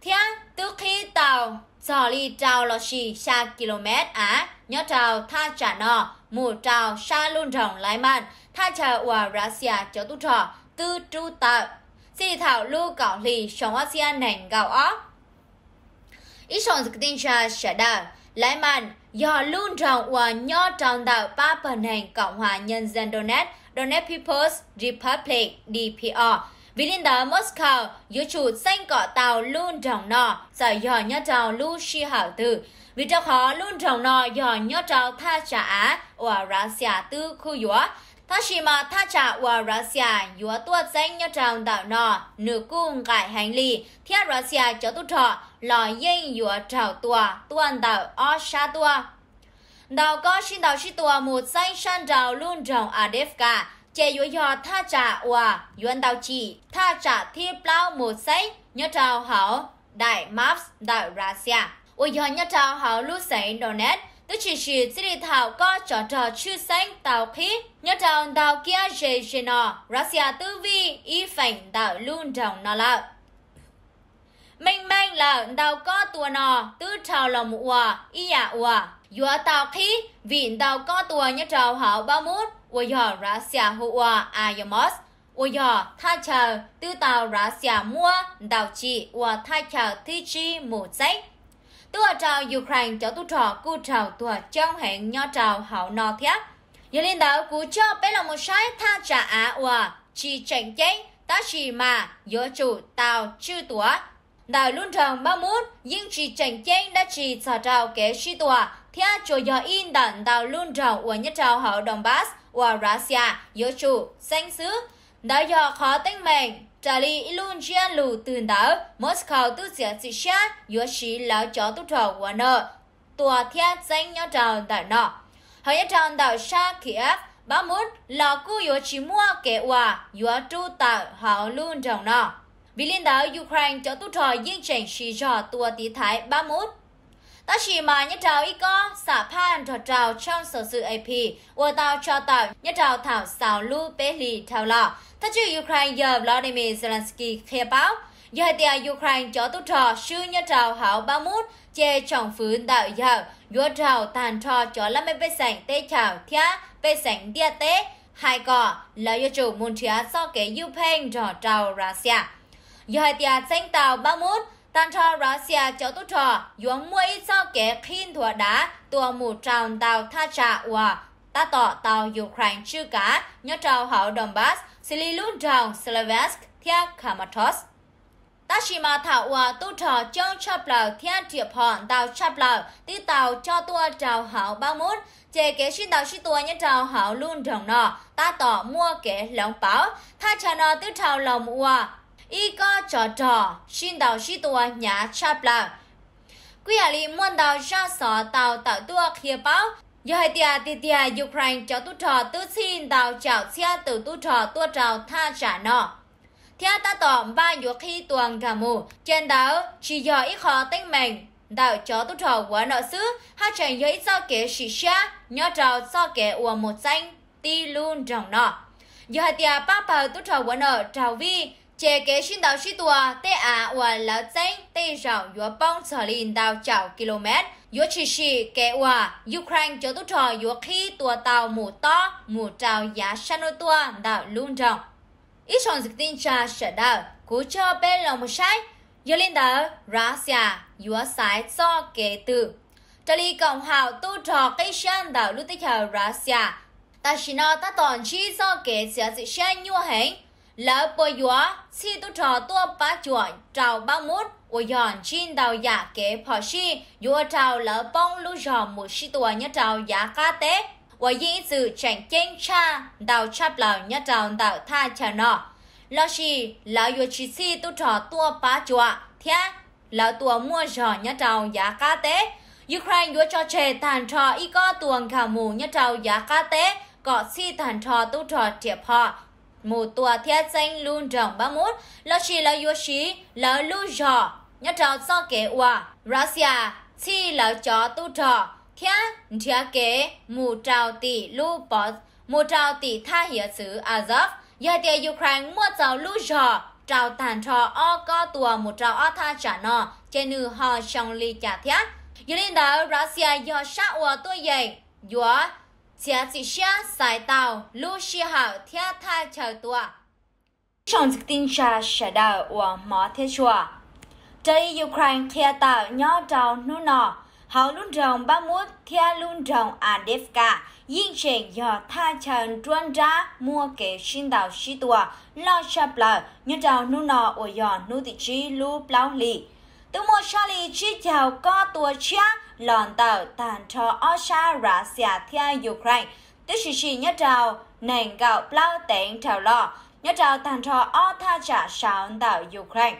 [SPEAKER 1] thiên từ khi tàu cho đi trào là chỉ xa km á nhớ tàu tha trả nọ mù tàu xa luôn rộng lại màn tha chờ ua Russia cho tu trò tư tru tạo xì thảo lưu cảo lì sống ASEAN nền gạo óc ý sống dịch tin tra sẽ đào lại màn do luôn rộng và nhớ trong đạo ba phần hành Cộng hòa Nhân dân Donetsk Donetsk People's Republic DPR. Vì liên đó Moscow giữ chủ xanh cọ tàu luôn trọng nọ, giải dò nhớ trào lưu si hảo tử. Vì trao khó luôn trọng nọ dò nhớ trào tha trả á và Russia tư khu yếu. Ta chỉ mà tha trả và Russia yếu tuột danh nhớ trào đạo nọ, nửa cung cải hành lý, theo Russia cho tu trọ, lò yên yếu trào tùa, tuần đạo o sa tùa, đào có xin đào xin tua một danh san trào luôn rồng Adefka, chế yếu dò tha trả và yuan đào chỉ tha trả thiếp plau một giấy nhớ trào hảo đại maps đại Russia. Ôi dò nhớ trào hảo lưu sấy donet tức chỉ chỉ chỉ thảo có trò trò chư xanh tàu khí. Nhớ trào đào kia dễ dễ nọ Russia tư vi y phảnh đào luôn rồng nọ là mình minh là đào có tua nọ tư trào lòng ua y dạ ua dù tao khi vì tao có tuổi như trào hảo ba mút ôi giờ ra xà hùa à giờ giờ tha chờ, tư tao ra xà mua, đào chị và tha chờ, thi chi mù sách tua trào Ukraine cho tu trò, cu trào tua trong hẹn nho trào hậu nọ thiết. Như lên đạo cú cho bé là một sai tha trả á và chỉ chảnh chánh ta chỉ mà giữa chủ tao chư tủa. Đạo luôn rằng ba mút nhưng chỉ chảnh chánh đã chỉ sợ trào kế suy tòa theo cho giờ in đàn đào luôn rào của nhất trào hậu Donbass và Russia yếu chủ, danh xứ đã do khó tính mệnh, trả lý luôn gian lù từ đó Moscow tu sửa chỉ xa yếu sĩ lão chó tu trò của nợ. Tùa thiết danh nhau trào đại nọ. Họ nhất trào đảo xa Kiev ba muốn là cú yếu chỉ mua kẻ hòa yếu trụ tạo họ luôn rào nọ. Vì liên đạo Ukraine cho tu trò yên trình sĩ trò tua tí thái ba mút ta chỉ mà nhất trào y có, xả phan trò trào trong sở sự AP và tàu cho tàu nhất trào thảo xào lưu bế lì thảo lọ ta chứ Ukraine giờ Vladimir Zelensky khai báo. Giờ tia à, Ukraine cho tu trò, sư nhất trào hảo ba mút, chê trọng phứ đạo giờ yếu trào tàn trò cho làm bế sảnh tê chào thia, bế sảnh địa tế. Hai cỏ là do chủ môn chia so kế Ukraine trò trào Russia giờ tia tranh à, tàu ba mút 但朝 Russia 叫做朝用每早给拼托达多木长到他查哇达到到 Ukraine 之间，nhớ trao hậu Donbass, Sililu trao Slavesk theo Kramatorsk. Ta chỉ mà thảo hòa tu trò trong chập lầu theo triệp hòn đào chập lầu tí tàu cho tua trào hậu ba mút chế kế xin đào sĩ tua nhớ trào hậu luôn trồng nọ ta tỏ mua kế lồng báo ta chờ nọ tí trào lòng hòa y có trò trò, xin đào sĩ tua nhà chập lầu quy hà li muôn đào ra sọ tàu tạo tua, khía báo giờ hai tia tia tia Ukraine cho tu trò tu xin đào chào xe từ tu trò tu trào tha trả nọ. Theo ta tỏ ba yếu khi tuần cả mù. Trên đó chỉ do ít khó tinh mình đạo cho tu trò quá nợ xứ. Hai chẳng yếu ít do kế sĩ xa nhớ trào do kế ua một danh, ti luôn trong nọ. Giờ hai tia ba bà tu trò quá nợ trào vi chế kế xin đạo sĩ tua tê à và lão danh tê rào yếu bông sở linh đào chào km yếu chỉ sĩ kế ua Ukraine cho tu trò yếu khi tùa tàu mù to mù trào giá sanu tùa đạo luôn rộng ít chọn dịch tin cha sở đạo cú cho bên lòng một sai yếu linh đạo Russia yếu sái cho kế từ Trả lý cộng hào tu trò cây sân đạo lưu tích hợp Russia ta chỉ nói ta toàn chi cho kế sẽ dịch sân nhu hành lỡ bò gió si tu trò tua ba chuẩn trào ba mút. Ô giòn, chin đào giả kế phò si dùa trào lỡ bông lú giò mù xì tua nhá trào giả ca tế. Và dĩ sự chẳng chênh cha, đào chắp lào nhá trào đào tha chà nọ. Lỡ si lỡ dùa chỉ si tu trò tua ba chuẩn thế lỡ tua mua giò nhá trào giả ca tế. Ukraine dùa cho trẻ tàn trò y có tuồng khả mù nhá trào giả ca tế. Có xì tàn trò tu trò triệp họ Mù tòa thiết danh luôn rộng ba mút, là chỉ là yếu sĩ, là lưu trò, nhớ trào so kế hòa Russia chỉ là cho tu trò. Thiên thia kế mù trào tỷ lưu bỏ mù trào tỷ tha hiệp xứ Azov. Giờ thì Ukraine mua trào lưu trò trào tàn trò o có tua một trào o tha trả nọ trên nữ họ trong ly trả thiết giờ lên đó Russia do sát hòa tôi dậy giờ chia chỉ xa sai tàu lu xì hảo thia tha chờ tua trong tin cha sẽ đào của mỏ thế chùa Đây Ukraine thia tàu nhỏ tàu nô nọ, hậu luôn rồng ba mút thia luôn rồng Adevka, yên trình do tha trần truân ra mua kế xin đào chi tua lo sắp lờ, nhỏ tàu nô nọ ở dò nu thị trí lu plau lì. Tôi mua Charlie lì chi chào có tùa chia, lòn tàu tàn cho ở Russia thia Ukraine, Tôi chỉ chỉ nhớ chào nền gạo plau tiền chào lò, nhớ chào tàn cho ở tha trả sao tàu Ukraine.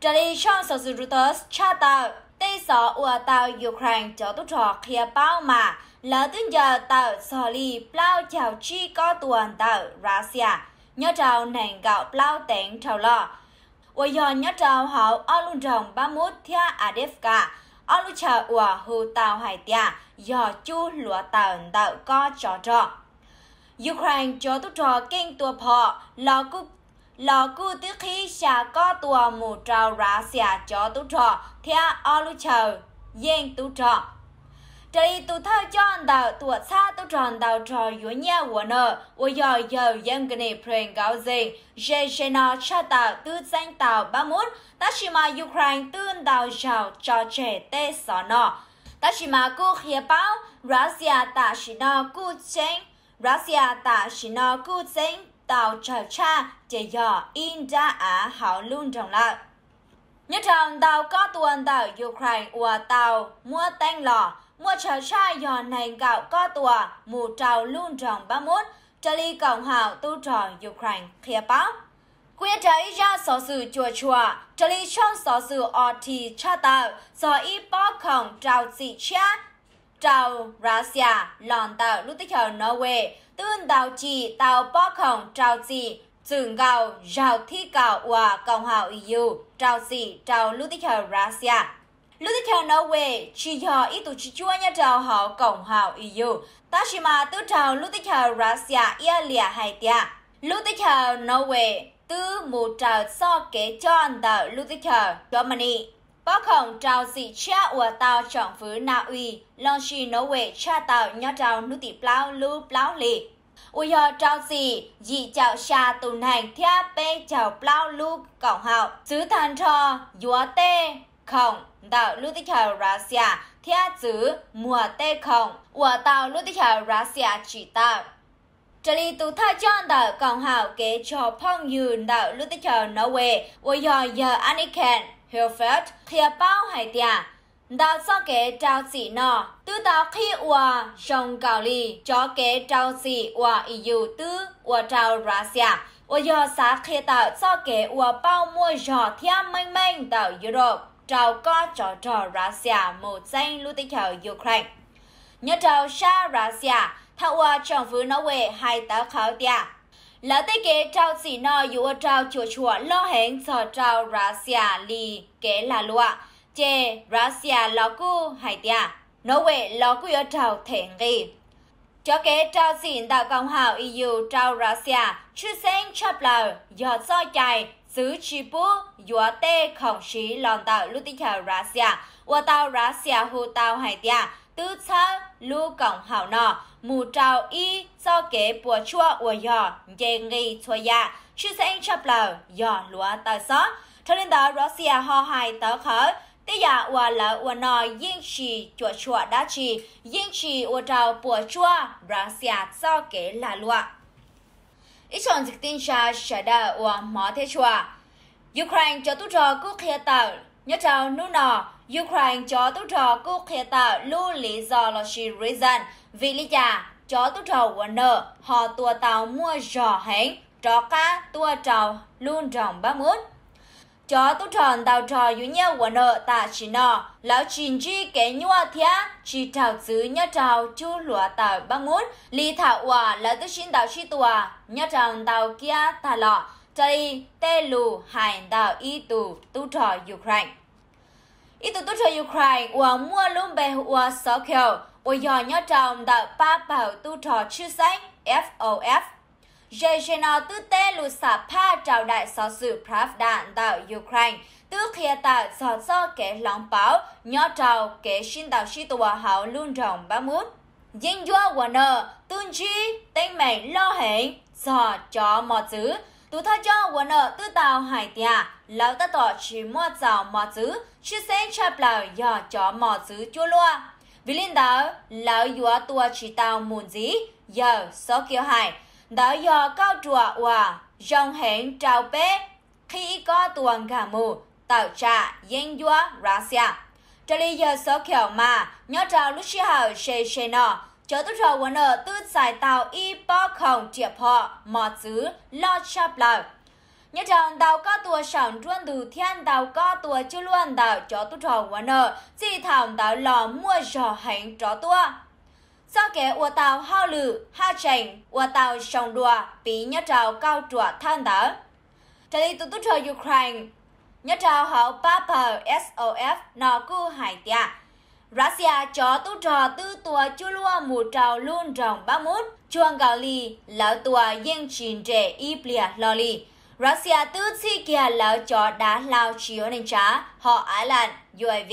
[SPEAKER 1] Charlie lý trong sở sự Reuters cha tàu tây sở ua tàu Ukraine cho tôi trò kia bao mà, là tương giờ tàu Charlie lý bao chào chi có tuần tàu Russia, nhớ chào nền gạo bao tiền trèo lò ủa giờ nhớ trào hậu ở luôn rồng ba mốt thia Adevka, ở luôn chờ ủa hồ tàu hải tia, giờ chu lúa tàu tạo có trò trò. Ukraine cho tu trò kinh tua họ lò cục lò cú tức khi xả có tua mù trào ra xả cho tu trò theo ở luôn chờ yên tu trò đây tu thơ cho anh đạo tuột xa tu tròn đạo trò yếu nhà của nợ. Của giờ giờ dân cái này praying gạo gì? Dễ dễ nó cha tạo tư danh tạo ba mút ta chỉ mà Ukraine tương đạo giàu cho trẻ tê sở nọ. Ta chỉ mà cô khía báo Russia ta chỉ nó cô chênh. Russia ta chỉ nó cô chênh tàu trở cha chỉ dò in ra á hảo luôn trong lại. Nhất rằng tàu có tuần tàu Ukraine và tàu mua tên lò, mua trở trai dò này gạo có tùa mù trào luôn tròn ba mốt, trả lý cộng hảo tu trò Ukraine khía báo. Quyên trái ra sở sự chùa chùa, trả lý trong sở sự ở thì cha tạo, sở y bó khổng trào dị cha, trào Russia, lòn tạo lúc tích hợp Norway, tương đào chỉ tàu bó khổng trào dị, trường gạo rào thi gạo và cộng hào EU trào dị trào lúc tích hợp Russia. Lúc tích hợp Norway chỉ họ ít tổ chức chua nhà trào họ cộng họ EU. Ta chỉ mà tư trào lúc tiếp theo Russia ia lìa hai tia. Lúc tích hợp Norway tư một trào so kế cho tàu lúc tiếp theo Germany. có khổng trào dị cha của tàu trọng phứ Na Uy, lòng xì nấu về cha tàu nhà trào nụ tỷ plau lưu plau lì. Ui hò trào gì, dị chào xa tùn hành thia bê chào plau lưu cộng hào. Chứ thần trò, dùa tê, khổng, đạo lưu tích hào Russia, theo chữ mùa tê không của tàu lưu tích à hào Russia chỉ tàu Trả lý tù thơ chọn đạo cổng hào kế cho phong yun đạo lưu tích hào Norway, của giờ giờ Aniken, Hilford khía à, bao hải tia. Đạo sau kế trao chỉ nọ, tư đạo khi ua trong gạo lì cho kế trao chỉ ua EU tư ua trao Russia. Ua giờ sa khi tạo cho kế ua bao mua giò thiên mênh mênh đạo Europe trào có trò trò Russia một danh lưu tích hờ Ukraine. Nhớ trào xa Russia, thao qua trọng phứ nó về hai tá khảo tia. Là tế kế trào chỉ dù ở trào chùa chùa lo hẹn cho trào Russia lì kế là lụa. Chê Russia lo cu hai tia. Nó về lo cu ở trào thèn ghi. Cho kế trao xin đạo công hào EU trao Russia, chư sinh chấp lờ, do do chạy, giữ chi bố, dùa tê khổng sĩ lòng tạo lưu tích hợp Russia, và tạo Russia hù tạo hải tia, tư thơ lưu Cộng hảo nọ, mù trào y do kế bùa chua và dò, dê nghi chua ya, sẽ anh chấp lờ, dò lúa tạo xó. Cho nên đó Russia ho hài tớ khởi, Tế dạ, giả và lỡ và nò yên trì chua chua đá trì, yên trì và trào bùa chua rá xìa cho kế là lụa. Ít chọn dịch tin xa ma đà và thế. Ukraine cho tu trò cú khía tạo, nhớ trào nụ nọ, Ukraine cho tu trò cú khía tạo lưu lý do là she reason, vì lý giả cho tu trò và nợ, họ tua tàu mua giò hẹn, cho cá tua trào luôn trọng ba muốn cho tu tròn đào trò yu nhau của nợ ta chỉ nọ. Lão chín chi kế nhua thia chỉ thảo xứ nhá trào chu lúa tàu băng muốn lý thảo hòa là tu xin đào chi tùa nhá trào đào kia ta lọ. Chơi tê lù hải đào y tù tu trò Ukraine. Y tù tu trò Ukraine hòa mua luôn bè hòa sáu kiểu ôi giờ nhá trào đào ba bảo tu trò chưa xanh FOF Yeltsin tư tế lù xả pa trào đại sở sự Pravda tại Ukraine, tư khía tại sở so kế lòng báo, nhỏ trào kế xin đạo sĩ tùa hảo luôn rộng ba mút. Dinh dua của nợ, tương chi, tên mệnh lo hẹn do cho mò chữ, tu tha cho của nợ tư tàu hải tia, lão ta tỏ chỉ mua giàu mò chữ, chứ sẽ chạp lão do cho mò chữ chua lua. Vì linh đó lão dùa tua chỉ tàu mùn dí, giờ số kiều hải, đã do cao chùa và dòng hẹn trao bế khi có tuần cả mù tạo trả dân dua Russia. Trở lý giờ số kiểu mà, nhớ trao lúc xí hào xe xe nọ cho tôi rồi vấn ở tư giải tàu y bó khổng triệp họ mò chữ, lo chắp lời. Nhớ rằng đào có tua sẵn truân từ thiên, đào có tua chưa luôn đào cho tôi rồi vấn ở chỉ thảo đào lò mua giò hẹn cho tua do kế ua tàu hao lử, ha chành ua tàu sông đùa bí nhá trào cao chùa than đỡ. Trở đi tụ tụ chờ Ukraine nhá trào hậu Papa SOF nọ cu hải tiạ Russia cho tu trò tư tua chu lua mù trào luôn rồng ba mút. Chuông gạo lì, lão tua yên chín trẻ y blia lo lì. Russia tư chi kia lão cho đá lao chiếu nên trá. Họ Ireland UAV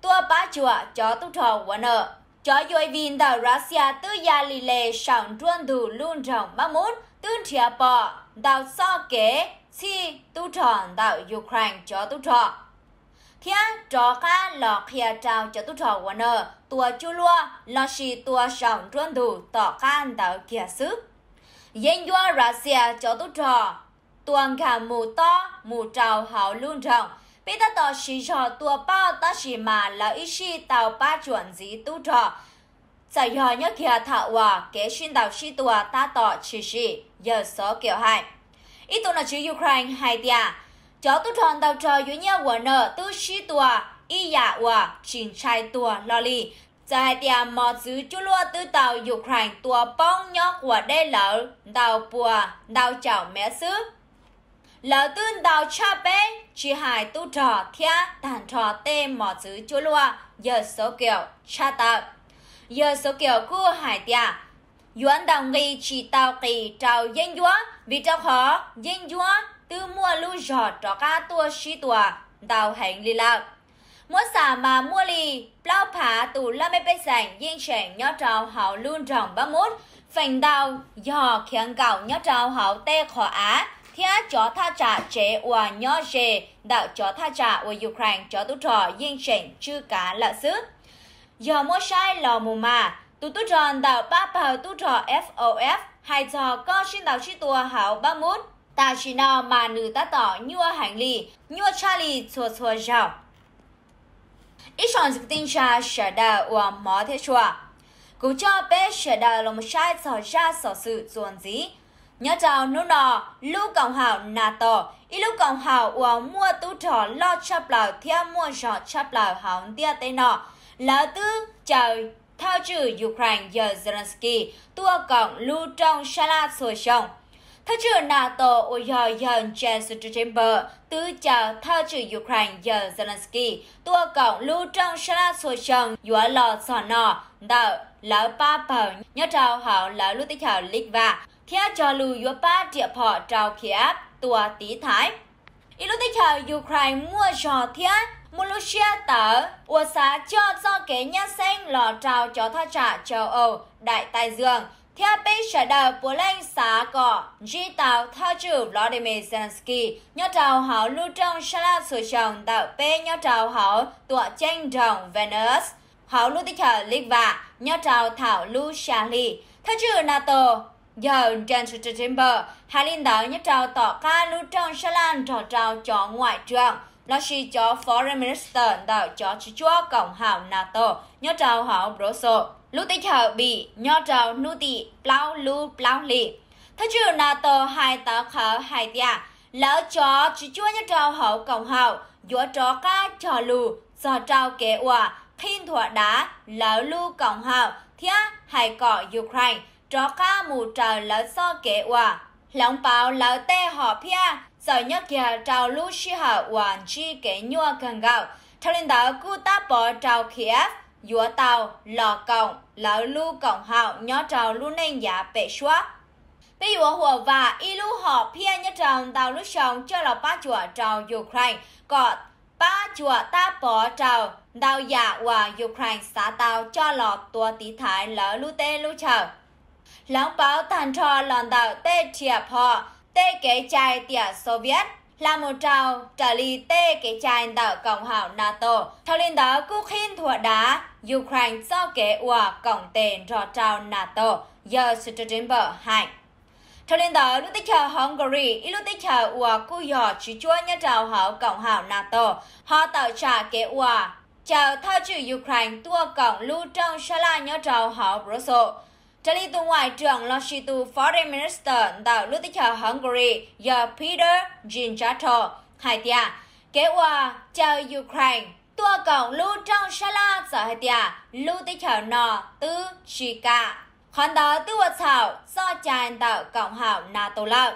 [SPEAKER 1] tua ba chùa cho tu trò quần nợ cho doi vin da Russia tư ya li lệ sang truân du luôn rộng mong muốn tương chia bỏ đào so kế chi tu tròn đào Ukraine cho tu tròn thiên cho cá lọ kia trao cho tu tròn của nợ tua chu lua lọ xì tua sang truân du tỏ can đào kia sức. Yên dua Russia cho tu tròn tuần cả mù to, mù trào hảo luôn rộng bây ta tỏ xí cho tua bao ta xí mà là ý xí tàu ba chuẩn gì tu trò. Tại họ nhớ kia thảo hòa, kế xin đạo sĩ tua ta tỏ chỉ sĩ giờ số kiểu hai. Ít tu là chữ Ukraine hai tia cho tu tròn đạo trò dưới nhau của nợ tu sĩ tua ít giả dạ hòa, chỉnh trai tua lo li. Giải hai tia mò chữ chú lua tư tàu Ukraine tua bong nhóc của đê lỡ đào bùa, đào chảo mẹ xứ lỡ tương đào cha bé, chỉ hài tu trò thia tàn trò tê mò chữ chú lua. Giờ số kiểu, cha tạo giờ số kiểu cu hải tia. Yuan đồng nghi chỉ tàu kỳ trào dân dúa vì trao khó dân dúa tư mua lưu giò trò ca tua sĩ tua đào hành lì lạc mua xả mà mua lì, lao phá tù la mê bê sảnh dân sảnh nhó trào hảo luôn trọng ba mốt. Phành đào giò khiến gạo nhó trào hảo tê khó á thiên cho tha trả chế và nhỏ chế đạo cho tha trả và Ukraine cho tu trò yên sảnh chư cá lạ sức giờ mua sai lò mù mà. Tu tu tròn đạo ba bào tu trò FOF hai trò có xin đạo chi tua hảo ba mút. Ta chỉ nào mà nữ ta tỏ nhua hành lý nhua cha lì chua chua rào. Ít chọn dịch tinh cha sở đạo và mỏ thế chua cú cho bé sở đạo là một sai sở ra sở sự chuẩn gì nhớ chào nô nọ lưu cộng hào nato ít lúc cộng hào ua mua tú trò, lo chấp lào theo mua trò chấp lào hào tia tê nọ. Lỡ tư chào thao trừ Ukraine, giờ Zelensky, tua cộng lưu trong Shala sôi sông theo chữ NATO ua giờ giờ Jens Chamber tứ chào thao trừ Ukraine, giờ Zelensky, tua cộng lưu trong Shala sôi sông dọa lò sò nọ đạo lỡ ba bờ nhớ chào hảo, lỡ lưu tích hảo lịch theo cho lưu yếu ba địa phò trào khía tua tí thái. Ít lúc tích hợp Ukraine mua trò thiết mua lúc xe tờ ua xá cho do kế nhà xanh lò trào cho tha trả châu Âu đại tài dương. Theo bế sở đờ bố lên xá cỏ dì tàu thao chủ Vladimir Zelensky. Nhà trào hảo lưu trong xa la sử chồng tạo bế nhà trào hảo tụa tranh rồng Venus hảo lưu tích hợp Litva nhà trào thảo lưu xa ly thao chủ NATO giờ trên sự September hai lãnh đạo nhất trao tỏ ca lưu trong Sa Lan trò trao cho ngoại trưởng. Là sĩ cho Foreign Minister đạo cho chỉ chúa Cộng hào NATO nhất trao hảo Brussels lưu tích hợp bị nhất trao nụ tị plau lưu plau lì thế chứ NATO hai tàu khở hai tia lỡ cho chỉ chúa nhất trao hảo Cộng hào giữa cho ca trò lưu do trao kế hòa thiên thỏa đá, lỡ lưu Cộng hào thiết hai cỏ Ukraine cho ca mù trời lỡ so kệ hòa lòng bảo lỡ tê họ phía giờ nhớ kia trào lũ sĩ hạ hoàn chi kệ nhua gần gạo. Theo lên đó cú ta bỏ trào Kiev dùa tàu, lò cộng lỡ lũ cộng hạo nhớ trào lũ nên giả bệ xóa bây giờ hồ và y lũ họ phía nhớ trào tàu lũ sống cho là ba chùa trào Ukraine. Có ba chùa ta bỏ trào đào giả và Ukraine xã tàu cho lọt tua tí thái lỡ lũ tê lũ chờ lòng báo tàn trò lòn đạo tê thiệp họ tê kế chai tỉa Soviet là một trào trả lý tê kế chai đạo Cộng hảo NATO. Theo lên đó, cú khinh thua đá Ukraine do kế ua cộng tên rõ trào NATO giờ sự trên bờ hạnh. Cho liên đó, lúc tích chờ Hungary, lúc tích chờ ua cú dò chú chúa nhà trào hảo Cộng hảo NATO. Họ tạo trả kế ua chào theo chữ Ukraine tua cộng lưu trong xa la nhà trào hảo Brussels. Trả lý tu ngoại trưởng là Foreign Minister tại lúc tích hợp Hungary giờ Peter Ginchato, hai tia. Kế qua cho Ukraine. Tua cộng lưu trong sa la sở hai tia. Lưu tích hợp nọ tư Chica Khoản đó tư vật thảo do chàng tạo cộng hảo NATO lợi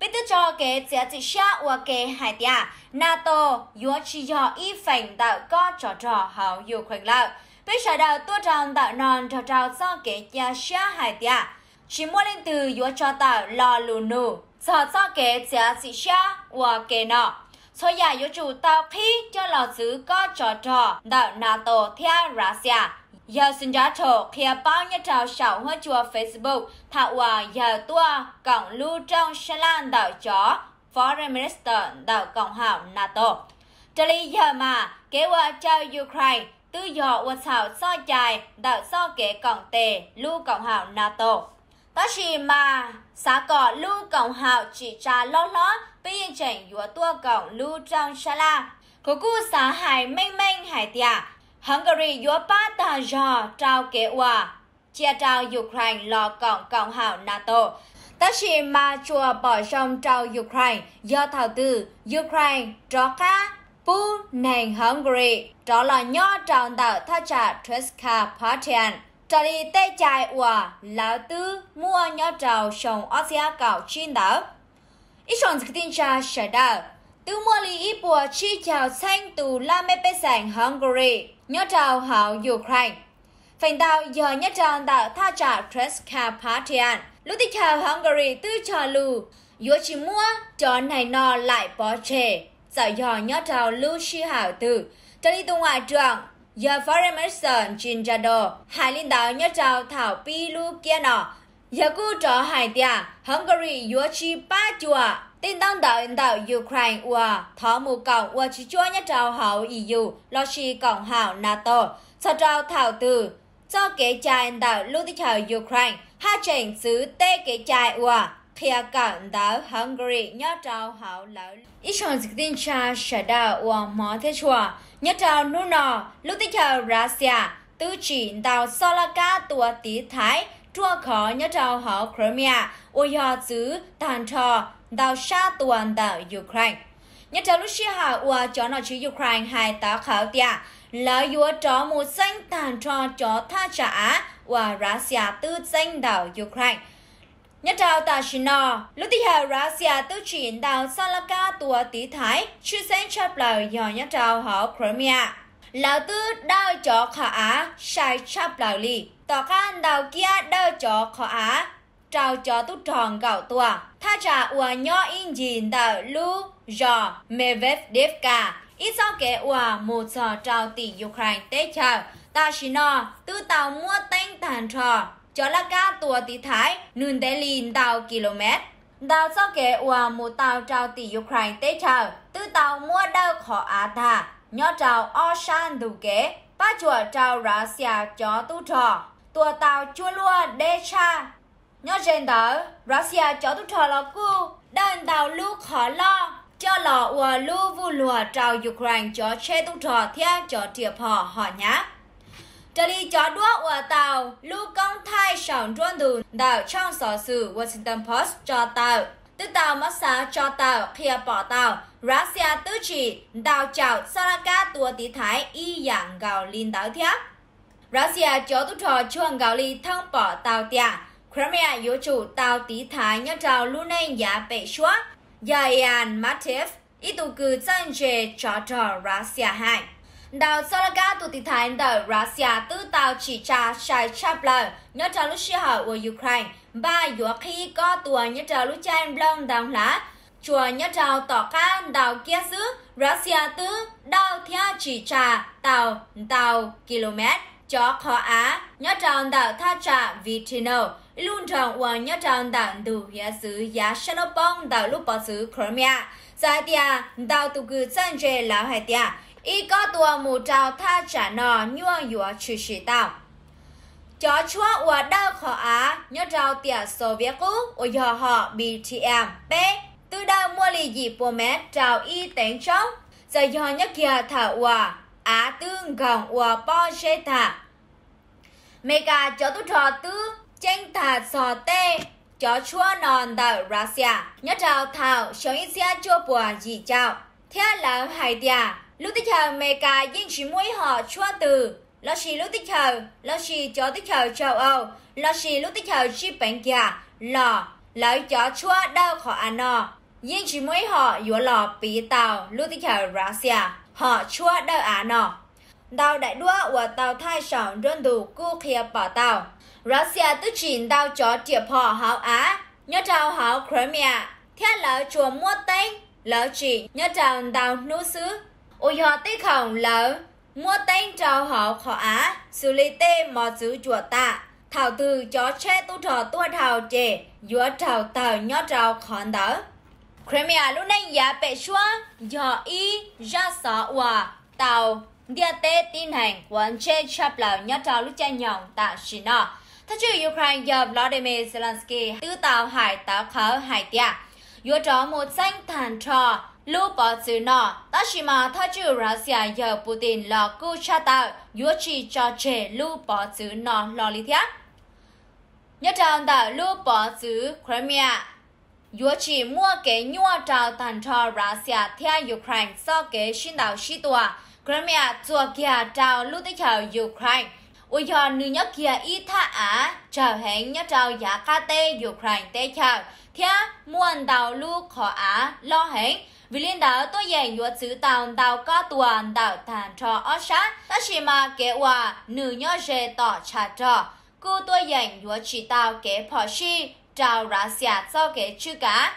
[SPEAKER 1] bây tư cho kế chế trị xa và kế hai tia. NATO yếu chỉ do y phành tạo có trò trò hảo Ukraine lợi bây giờ đầu tôi tròn tạo non cho trao do kể cho xa hải tia chỉ mua lên từ yếu cho tạo lo lù nụ cho do kế giá sĩ xa và kế nọ. Cho nhà yếu chủ tạo khi cho lò giữ có trò trò. Đạo NATO theo Russia giờ xin giá trộn khi bao nhiêu trào sảo hoa chùa Facebook. Thảo hòa giờ tua cộng lưu trong xe Lan đạo chó. Foreign Minister đạo Cộng hòa NATO. Cho lý giờ mà kế hoạch cho Ukraine tư dọ và xảo so chài, đạo so kế cộng tề, lưu cộng hảo NATO. ta chỉ mà xã cỏ lưu cộng hảo chỉ trả lo lo bây giờ chẳng dùa tua cộng lưu trong xa la. Cô cú xã hải mênh mênh hải tia. Hungary dùa ba tà dò, trao kế hòa. Chia trao Ukraine lo cộng cộng hảo NATO. ta chỉ mà chùa bỏ trong trao Ukraine, do thảo tư, Ukraine trò cá bu nền Hungary, đó là nhỏ tròn tờ thác trả Treska Partian. Trả đi tê chạy và lão tư mua nhỏ trào sông Asia cảo chín đảo. Ít chọn dịch tin trả sở đạo. Tư mua lý ý bùa chi chào xanh tù la mê bê sảnh Hungary, nhỏ trào hảo Ukraine. Phần tàu giờ nhỏ trào tờ thác trả Treska Partian. Lúc tích chào Hungary tư trò lù, yếu chỉ mua cho này nọ lại bỏ trẻ giải dò nhớ trào lưu shi hảo tử. Trong đi tu ngoại trưởng, giờ Foreign Minister Jin Jado, hai lãnh đạo nhớ trào thảo pi lu kia nọ. Giờ cú trò hải tia, Hungary yếu chi ba chùa, tin tăng đạo lãnh đạo Ukraine ua, thó mù cộng Ua chỉ chua nhớ trào hảo EU, lo shi cộng hảo NATO. Sau trào thảo tử, cho kế trai đạo lưu tích hảo Ukraine, hai trình xứ tê kế trai Ua khía cản đảo Hungary, nhớ trao hảo lão ít chọn dịch tin cha sẽ đào và mỏ thế chùa, nhớ trao nô nọ lúc tích hợp Russia tư chỉ đào Solaka tua tí thái chua khó nhớ trao họ Crimea ôi họ giữ tàn trò đào xa tuần đảo Ukraine. Nhớ trao lúc xưa hạ ua cho nó chứ Ukraine hai tá khảo tia. Là yếu cho một danh tàn trò cho tha trả và Russia tư danh đảo Ukraine. Nhất trao ta xin nọ, lúc tiếp theo Russia tư chiến đảo Salaka tua tí thái, chưa sen chấp lời do nhất trao họ Crimea. Lão tư đào cho khả á, sai chấp lời li, tỏ khan đào kia đào cho khả á, trao cho tu tròn gạo tua. Tha trả ua nhỏ in dìn đào lu, do Medvedevka, ít sau kế ua một giờ trao tỷ Ukraine tế chờ. Ta xin nọ, tư tàu mua tên tàn trò, cho là ca tua tí thái, nương tế lìn tàu km. Đào sau kế ua một tàu trao tỷ Ukraine tế chờ, tư tàu mua đau khó á thà, nhỏ trào o san đủ kế, ba chùa trào Russia cho tu trò, tua tàu chua lua đê cha. Nhỏ trên đó, Russia cho tu trò là cu, đơn tàu lưu khó lo, cho lò ua lưu vu lùa trào Ukraine cho che tu trò theo cho tiệp họ họ nhá. Trả lý cho đua ua tàu, lưu công thai sòng truân đủ đảo trong sở sử Washington Post cho tàu. Tức tàu mất xá cho tàu kia bỏ tàu, Russia tư chỉ đào chào Saraka tua tí thái y dạng gạo linh đảo thiá. Russia cho tu trò chuông gạo ly thông bỏ tàu tia. Crimea yếu chủ tàu tí thái nhớ trào lưu nên giá bệ xóa. Yayan Matev, ít tù cử chân chê cho trò Russia hai. Đào Saraka tụ tỷ thái đảo Russia tư tàu chỉ trả sai chắp lời. Nhớ trào lúc xưa hỏi của Ukraine. Ba yếu khi có tùa nhớ trào lúc chan blong đồng lá. Chùa nhớ trào tỏ ca đào kia xứ. Russia tư đào theo chỉ trả tàu tàu km. Cho khó á, nhớ trả đào tha trả Vitino luôn tròn và nhớ trả đào đủ hiệp xứ giá Shanopong đào lúc bỏ xứ Crimea. Giải tia, đào tụ cử chân dê lão hải tia y có tua mù trào tha trả nò nhua yếu trừ sĩ tàu chó chúa và đau khó á, nhớ trào tia Soviet cũ ở họ BTM B từ đâu mua lì gì bố mẹ, trào y tên chóng giờ do nhớ kia thả hòa á tương gọng hòa bo xê thả mẹ cả cho tôi trò tư tranh thả sò tê. Cho chua non đảo Russia nhớ trào thảo sống ít xe chua bùa gì chào. Theo là hải tia lúc tích hợp mẹ cả dân chỉ mũi họ chua từ. Là chỉ lúc tích hợp là chỉ cho tích hợp châu Âu. Là chỉ lúc tích hợp chi bệnh già là lỡ cho chua đau khó ăn à nọ Dân chỉ mới họ yếu lò bị tàu lưu tích hợp Russia, họ chua đau à ăn nọ đào đại đua của tàu thai sòng rôn đủ cu kia bỏ tàu. Russia tức chỉ đào cho tiệp họ hảo á, nhớ trào hảo Crimea. Theo lỡ chùa mua tên lỡ chỉ nhớ trào đào nô sứ ôi họ tích khổng lỡ. Mua tên cho họ khó á, xử lý tê mò giữ chùa ta thảo từ cho che tu trò tua thảo trẻ dúa trào tàu nhó trào khón đỡ Crimea lúc này giá bệ xua, do y ra sở hòa tàu, địa tế tin hành, quán che chấp lào nhó trào lúc cha nhỏng tạ xì nọ. Thật chứ Ukraine do Vladimir Zelensky tư tàu hải tàu khởi hải tia. Giữa trò một danh thàn trò lưu bỏ chữ nọ, ta chỉ mà tha chữ ra Russia giờ Putin là cú cha tạo yếu chỉ cho trẻ lưu bỏ chữ nọ lo lý thiết nhất trào đã lưu bỏ chữ Crimea yếu chỉ mua cái nhua trào tàn trò Russia theo Ukraine so cái xin đảo sĩ tòa Crimea chùa kia trào lưu tích hợp Ukraine. Ôi giờ nữ nhất kia ít tha á chờ hẹn nhất trào giá ca tê Ukraine tê chào. Theo muôn đào lưu khó á lo hẹn vì liên đó tôi dành yếu chữ tàu đào có tuần đào thàn trò ở sát ta chỉ mà kế hòa nữ nhớ dễ tỏ trả trò. Cô tôi dành yếu chỉ tàu kế phò si trào Russia cho kế chữ cả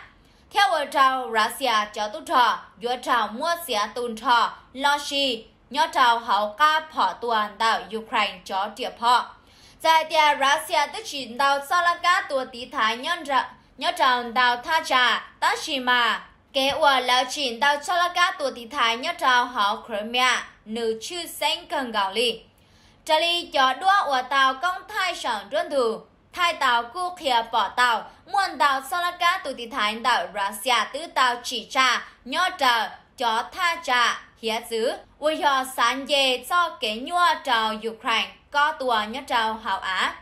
[SPEAKER 1] theo ở trào Russia cho tu trò yếu trào mua xía tuần trò, lo si. Nhớ trào hậu ca phỏ tuần đảo Ukraine cho tiệp họ tại tia Russia tức chỉ đào sau là cá tua tí thái nhân ra nhớ trào đào tha trà. Ta chỉ mà kế ua lão chỉnh tàu cho là cá tua tí thái nhớ trào họ Crimea, nữ chư xanh cần gạo lì trả lý cho đua ua tàu công thai sản truân thủ thái tàu cu khía bỏ tàu, muôn tàu cho là cá tua tí thái tàu Russia tứ tàu chỉ trà nhớ trào cho tha trà hiến dữ. Ui cho sáng về cho kế nhua trào Ukraine, có tua nhất trào hảo á.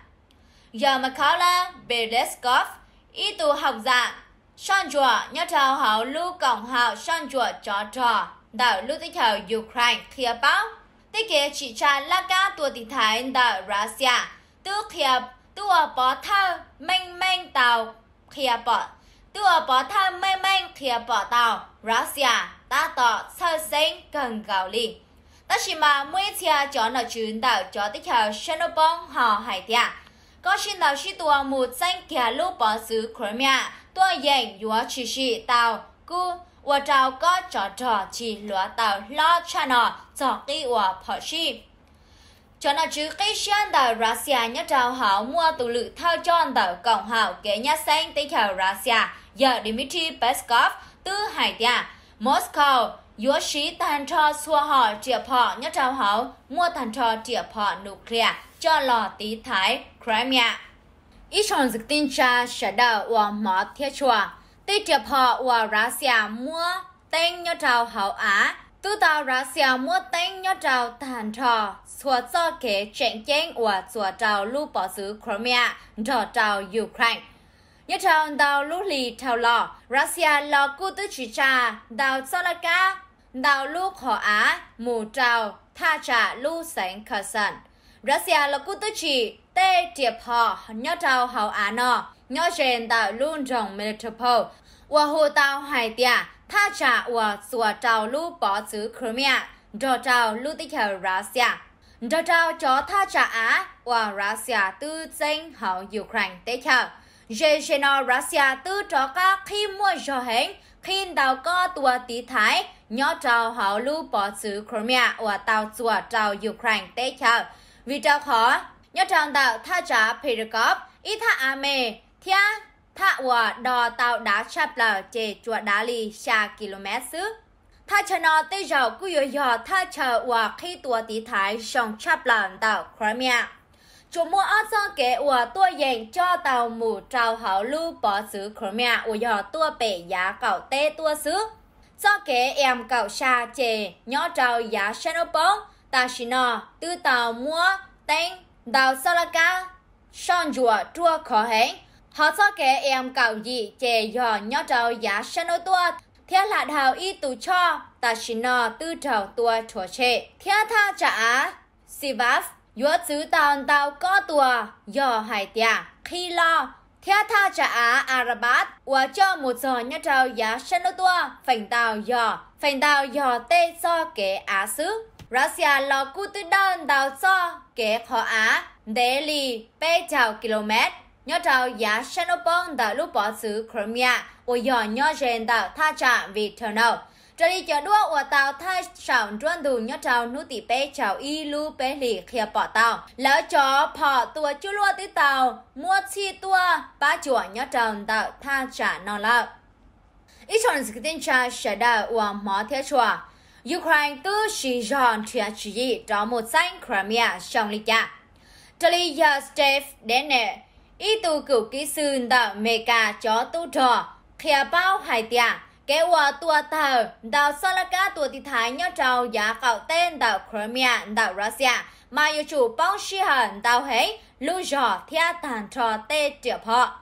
[SPEAKER 1] Giờ mà khó là Beleskov ý tù học giả son chùa nhớ thảo hảo, lưu cộng hảo son chùa cho trò đạo lưu tích hợp Ukraine khía báo tích kế chỉ trả là ca tua tỷ thái đạo Russia. Tư khía tua bỏ thơ mênh mênh tàu khía bỏ tua bỏ thơ mênh mênh khía bỏ tàu, Russia. Ta tỏ sơ sinh, cần gạo lì ta chỉ mà mỗi chia cho nó chuyến đạo cho tích hợp Shanobong họ hải tiạ có xin đạo sĩ tua một danh kia lúc bỏ xứ Crimea tôi dành cho chị chị tao cứ và tao có trò trò chị lựa tao lo cho nó chứ cái xuyên tàu Russia nhớ trao hảo, mua tù lự thao tròn tàu cộng hảo kế nhà xanh tây khảo Russia. Giờ Dmitry Peskov, tư hải tia, Moscow yếu sĩ tàn trò xua họ trịa họ nhớ trao hảo, mua tàn trò trịa họ nuclear cho lò tí thái Crimea ít chọn dịch tin cha sẽ đào và mở thiết chùa tây triệp họ và Russia mua tên nhớ trào hậu Á. Tu tàu Russia mua tên nhớ trào tàn trò. Xua cho kế chạy chén và xua trào lưu bỏ xứ Crimea, trò trào Ukraine. Nhớ trào đào lưu lì trào lò. Russia lò cụ tư chỉ trà, đào Solaka đào lưu họ Á, mù trào, tha trả lưu sánh khờ sẵn Russia là quốc tư chỉ, tê tiệp họ, nhớ trào hậu Á nọ, nhớ trên tạo luôn rộng metropole và hồ tàu hải tia, tha trả và sửa trào lưu bỏ xứ Crimea cho trào lưu tích hợp Russia. Cho trào cho tha trả Á và Russia tư danh hậu Ukraine tế theo Jesheno Russia tư cho các khi mua cho hẹn khi đào có tua tí thái, nhớ trào hậu lưu bỏ xứ Crimea và tàu sửa trào Ukraine tế theo vì trao khó, nhớ trang tạo tha trả Perikov ít tha ame thia tha ua đò tàu đá chạp lờ chê chùa đá lì xa km xứ. Tha chờ nó tê dầu cứ yếu yo tha chờ ua khi tua tí thái sông chạp lờ tàu Crimea. Chủ mua ở do kế ua tua dành cho tàu mù trào hảo lưu bỏ xứ Crimea, ua yo tua bể giá cậu tê tua xứ. Do kế em cậu xa chê nhỏ trào giá Shanopong ta chỉ nó tư tàu mua tên đào Salaka son chùa chua khó hẹn họ cho kẻ em cạo gì, chè giò nhỏ trâu giá sân ô tua theo là đào y tù cho, ta chỉ nó tư trầu, tua chùa chệ theo tha trả sivaf yếu chữ tàu tàu có tua giò hải tia khi lo. Theo tha trả arabat và cho một giờ nhỏ trâu giá sân ô tua phành tàu giò phành tàu giò tê cho kế á xứ. Russia lo cụ tư đơn tàu so kế khó á để lì bê chào km nhớ trào giá Shanopong đã lúc bỏ xứ Crimea ở nhỏ nhớ rèn tạo tha trả vì thờ nào. Trở đi chờ đua và tàu tha sản truân đủ nhớ trào nụ tỷ bê chào y lu bê lì khía bỏ tàu. Lỡ chó bỏ tua chú lua tư tàu mua chi tua ba chùa nhớ trào tạo tha trả nó lợ. Ít chọn sự tin cha sẽ đợi và mỏ thế chùa. Ukraine tư sĩ giòn thuyền chỉ cho một danh Crimea trong lịch giả. Trở lý giờ Steve Denner, ý tù cửu kỹ sư đã mê cả cho tu trò khía bao hải tia kế hòa tua thờ đạo cả tua tì thái nhớ trào giá cạo tên đảo Crimea đảo Russia, mà yêu chủ bóng sĩ hẳn đào hế, lưu dọ thịa tàn trò tê triệu họ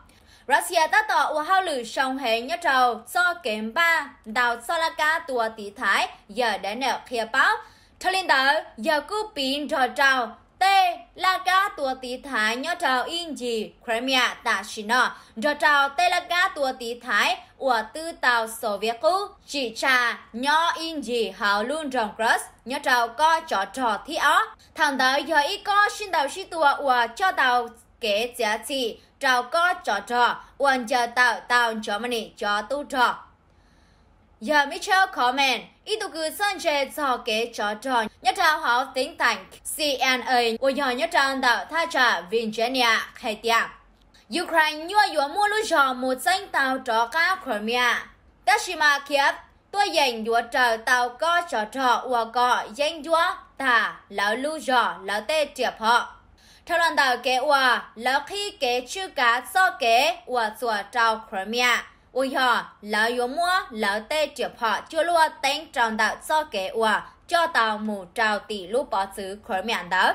[SPEAKER 1] Russia đã tỏ và hao lử song hệ nhớ trào do kém ba đạo Salaka tua tì thái, giờ đã nợ khía báo. Thôi lên đó giờ cứ pin trò trào. T la cá tua tí thái nhớ trào in gì Crimea ta xin nó Trò trào T la cá tua tí thái ua tư tàu Xô Viết cũ. Chỉ trà nhớ in gì hào luôn trong cross nhớ trào có trò trò thi ó. Thằng đó giờ ít có xin tàu xin tua ua cho tàu kế giá trị trào có trò trò uẩn chờ tàu tàu Germany cho tu trò giờ Mitchell comment ít tụ cứ sân chơi cho kế trò trò nhất trào hóa tính tảnh CNA của nhỏ nhất trào tạo tha trả Virginia, khai tiệm. Ukraine nhua yếu mua lưu trò một danh tàu trò cá Crimea. Tashima Kiev, tôi dành yếu trò tàu có trò trò và có danh yếu ta lão lưu trò lão tê triệp họ theo lần tàu kế hòa lão khi kế chữ cá so kế và chùa trao Crimea. Ui họ lão yếu mua lão tê triệp họ, chưa lua tên tròn đạo so kế hòa cho tàu mù trào tỷ lũ bỏ xứ khởi miệng đó.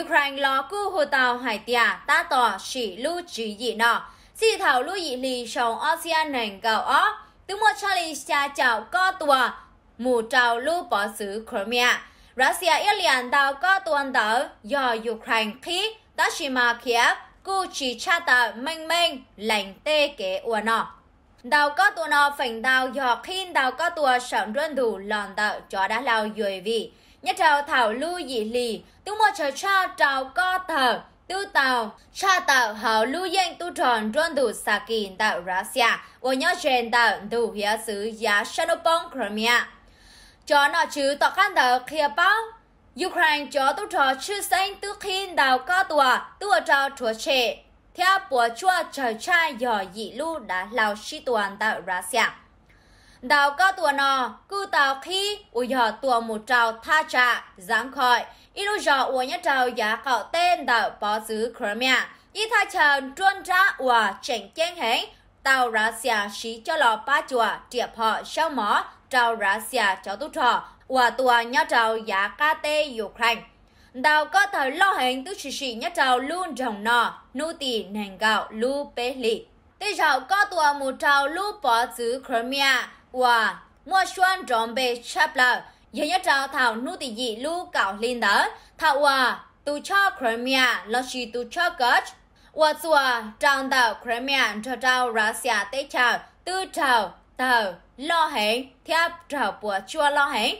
[SPEAKER 1] Ukraine lo cứu hồ tàu hải tia à, ta tỏ chỉ lưu chỉ dị nọ. Si thảo lưu dị lì sòng ASEAN nền gạo ó. Từ một Charlie xa chào co tùa, mù trào lưu bỏ xứ Crimea. Russia yêu liền đào có tuần đỡ do Ukraine khí đã chỉ mà Kiev cu chỉ cha tờ mênh mênh lành tê kế ua nọ đào có tuần nọ phảnh đào do khi đào có tuần sẵn rươn đủ lòn tờ cho đã lao, dùi vị. Nhất trào thảo lưu dị lì, tu mô chờ cha trào có tờ tư tàu. Cha tàu hảo lưu yên tu tròn rôn đủ sa kỳ tạo Russia. Ô nhớ trên tạo đủ hiá sứ giá Shanopong Crimea cho nó chứ, tỏ khăn đầu kia bao Ukraine cho tu trò chư sinh tư khi đào có tùa tu cho chúa trẻ theo bộ chua trời trai dò dị lưu đã lao sĩ tuần tạo Russia. Đào có tua nò, cư tàu khi u dò tua một trào tha trả giáng khỏi ít lúc dò u nhớ trào giá cạo tên đào bó xứ Crimea. Ít tha chờ truân ra u chỉnh chênh hẹn tàu Russia xí cho lò ba chùa, triệp họ sau mỏ trao ra xia cho tu trò và tòa nhá trao giá ca tê Ukraine. Đào có thời lo hẹn tu sĩ sĩ nhá trao luôn trồng nọ, nô tì nền gạo lưu bế lì. Tế rào có tòa mù trao lưu bỏ giữ Crimea và mua xuân trộm bê chắp lào. Giờ nhá trao thảo nô tì dị lưu cạo linh đỡ, thảo và tu cho Crimea là sĩ tu cho gớt. Và tòa trao đạo Crimea cho trao Russia tế chào, tư trào tờ lo hẹn theo trò của chua lo hẹn.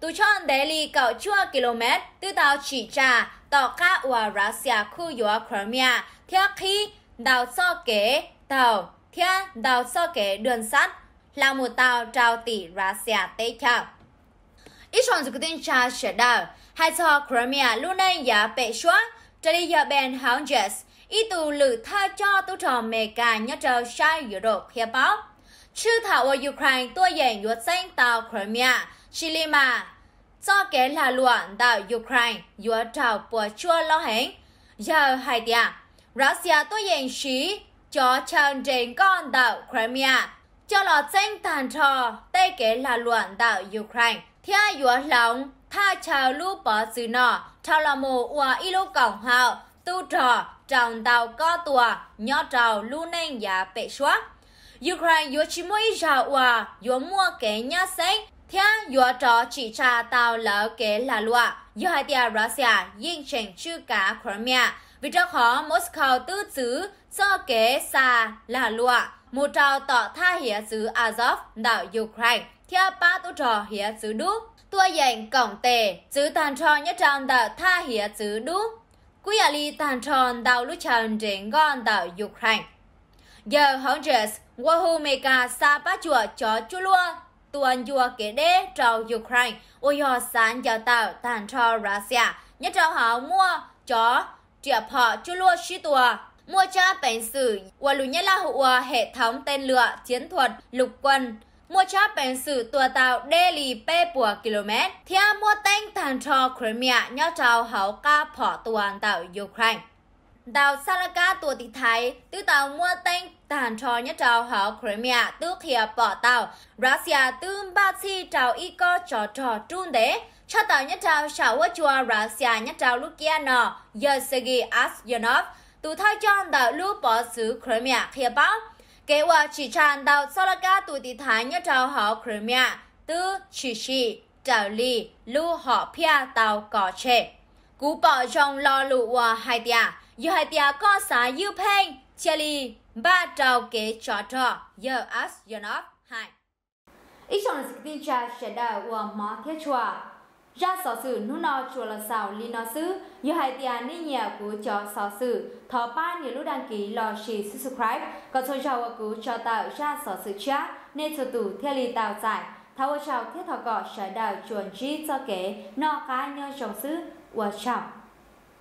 [SPEAKER 1] Từ chọn Delhi li cầu chua km từ tàu chỉ trà tàu cá của Russia khu yếu Crimea. Theo khi đào so kế tàu. Theo đào so kế đường sắt, là một tàu trào tỷ Russia tây chào. Ít chọn dự tin trà sẽ đào. Hai cho Crimea luôn nên giả bệ xóa trở đi giờ bèn hãng ít tù lử tha cho tu trò mê cả nhớ trò sai yếu độ hiệp báo Chư thảo ở Ukraine tôi dành yuột xanh tàu Crimea, Chile mà, do kế là luận tàu Ukraine yuột tàu bùa chua lo hẹn. Giờ hai tia, Russia tôi dành xí cho chân trên con tàu Crimea cho lo tranh tàn trò tây kế là luận tàu Ukraine theo yếu lòng tha chào lưu bỏ sự nọ chào là mù ua y lưu cổng hào tu trò trọng tàu có tùa nhỏ trào lưu nên giá bệ xóa Ukraine yếu chỉ mới ra hòa, yếu mua kế nhà sinh theo yếu trò chỉ trà tàu lỡ kế là lụa yếu hai tia Russia yên chỉnh chư cả Crimea vì cho khó Moscow tư xứ cho kế xa là lụa một trào tỏ tha hiệp xứ Azov, đảo Ukraine, theo ba tổ trò hiệp xứ đúc. Tua dành cổng tề, xứ tàn tròn nhất tròn đảo tha hiệp xứ đúc. Quý à li tàn tròn đảo lúc tròn trên gòn đảo Ukraine. Giờ Honduras. Jess, qua hù mê xa bá chùa cho chú lua, tuần chùa kế đế trào Ukraine, ôi hò sáng giờ tạo tàn cho Russia, nhất trào họ mua cho triệp họ chú lua xí tùa mua cha bệnh sử và lù nhất là hữu hệ thống tên lửa chiến thuật lục quân mua cha bệnh sử tùa tàu đê lì bê bùa km. Theo mua tên tàn cho Crimea nhất trào họ ca phỏ tuần tạo Ukraine tàu Salaka tùa tị thái tư tàu mua tên tàn trò nhất trào họ Crimea tư khía bỏ tàu Russia tư ba chi trào y co trò trò trung đế cho tàu nhất trào xảo chùa Russia nhất trào lúc kia nọ Yersegi Asyanov, tụ thay chọn tàu lưu bỏ xứ Crimea khía báo. Kế hoạch chỉ tràn tàu sau là cả tụ thái nhất trào họ Crimea từ chỉ chỉ trào lì lưu họ pia tàu cỏ trẻ. Cú bỏ trong lo lụ và hai tia, à giờ hai tia có xá yêu phênh, chia lì ba trào kế trò trò, giờ as yonop hai. Ít trong là sự tin trả sẽ đào của mỏ thiết chùa. Ra sở sự nu nó chùa là sao li nó sư giờ hai tiền ni nhà của cho sở sự. Thọ ba nhiều lúc đăng ký lò xì subscribe có thôi chào của cho tạo ra sở sự chat nên cho tủ theo li tạo giải. Thảo chào thiết thọ cọ sẽ đào chuẩn chi cho kế nọ cá nhơ trong sư và chào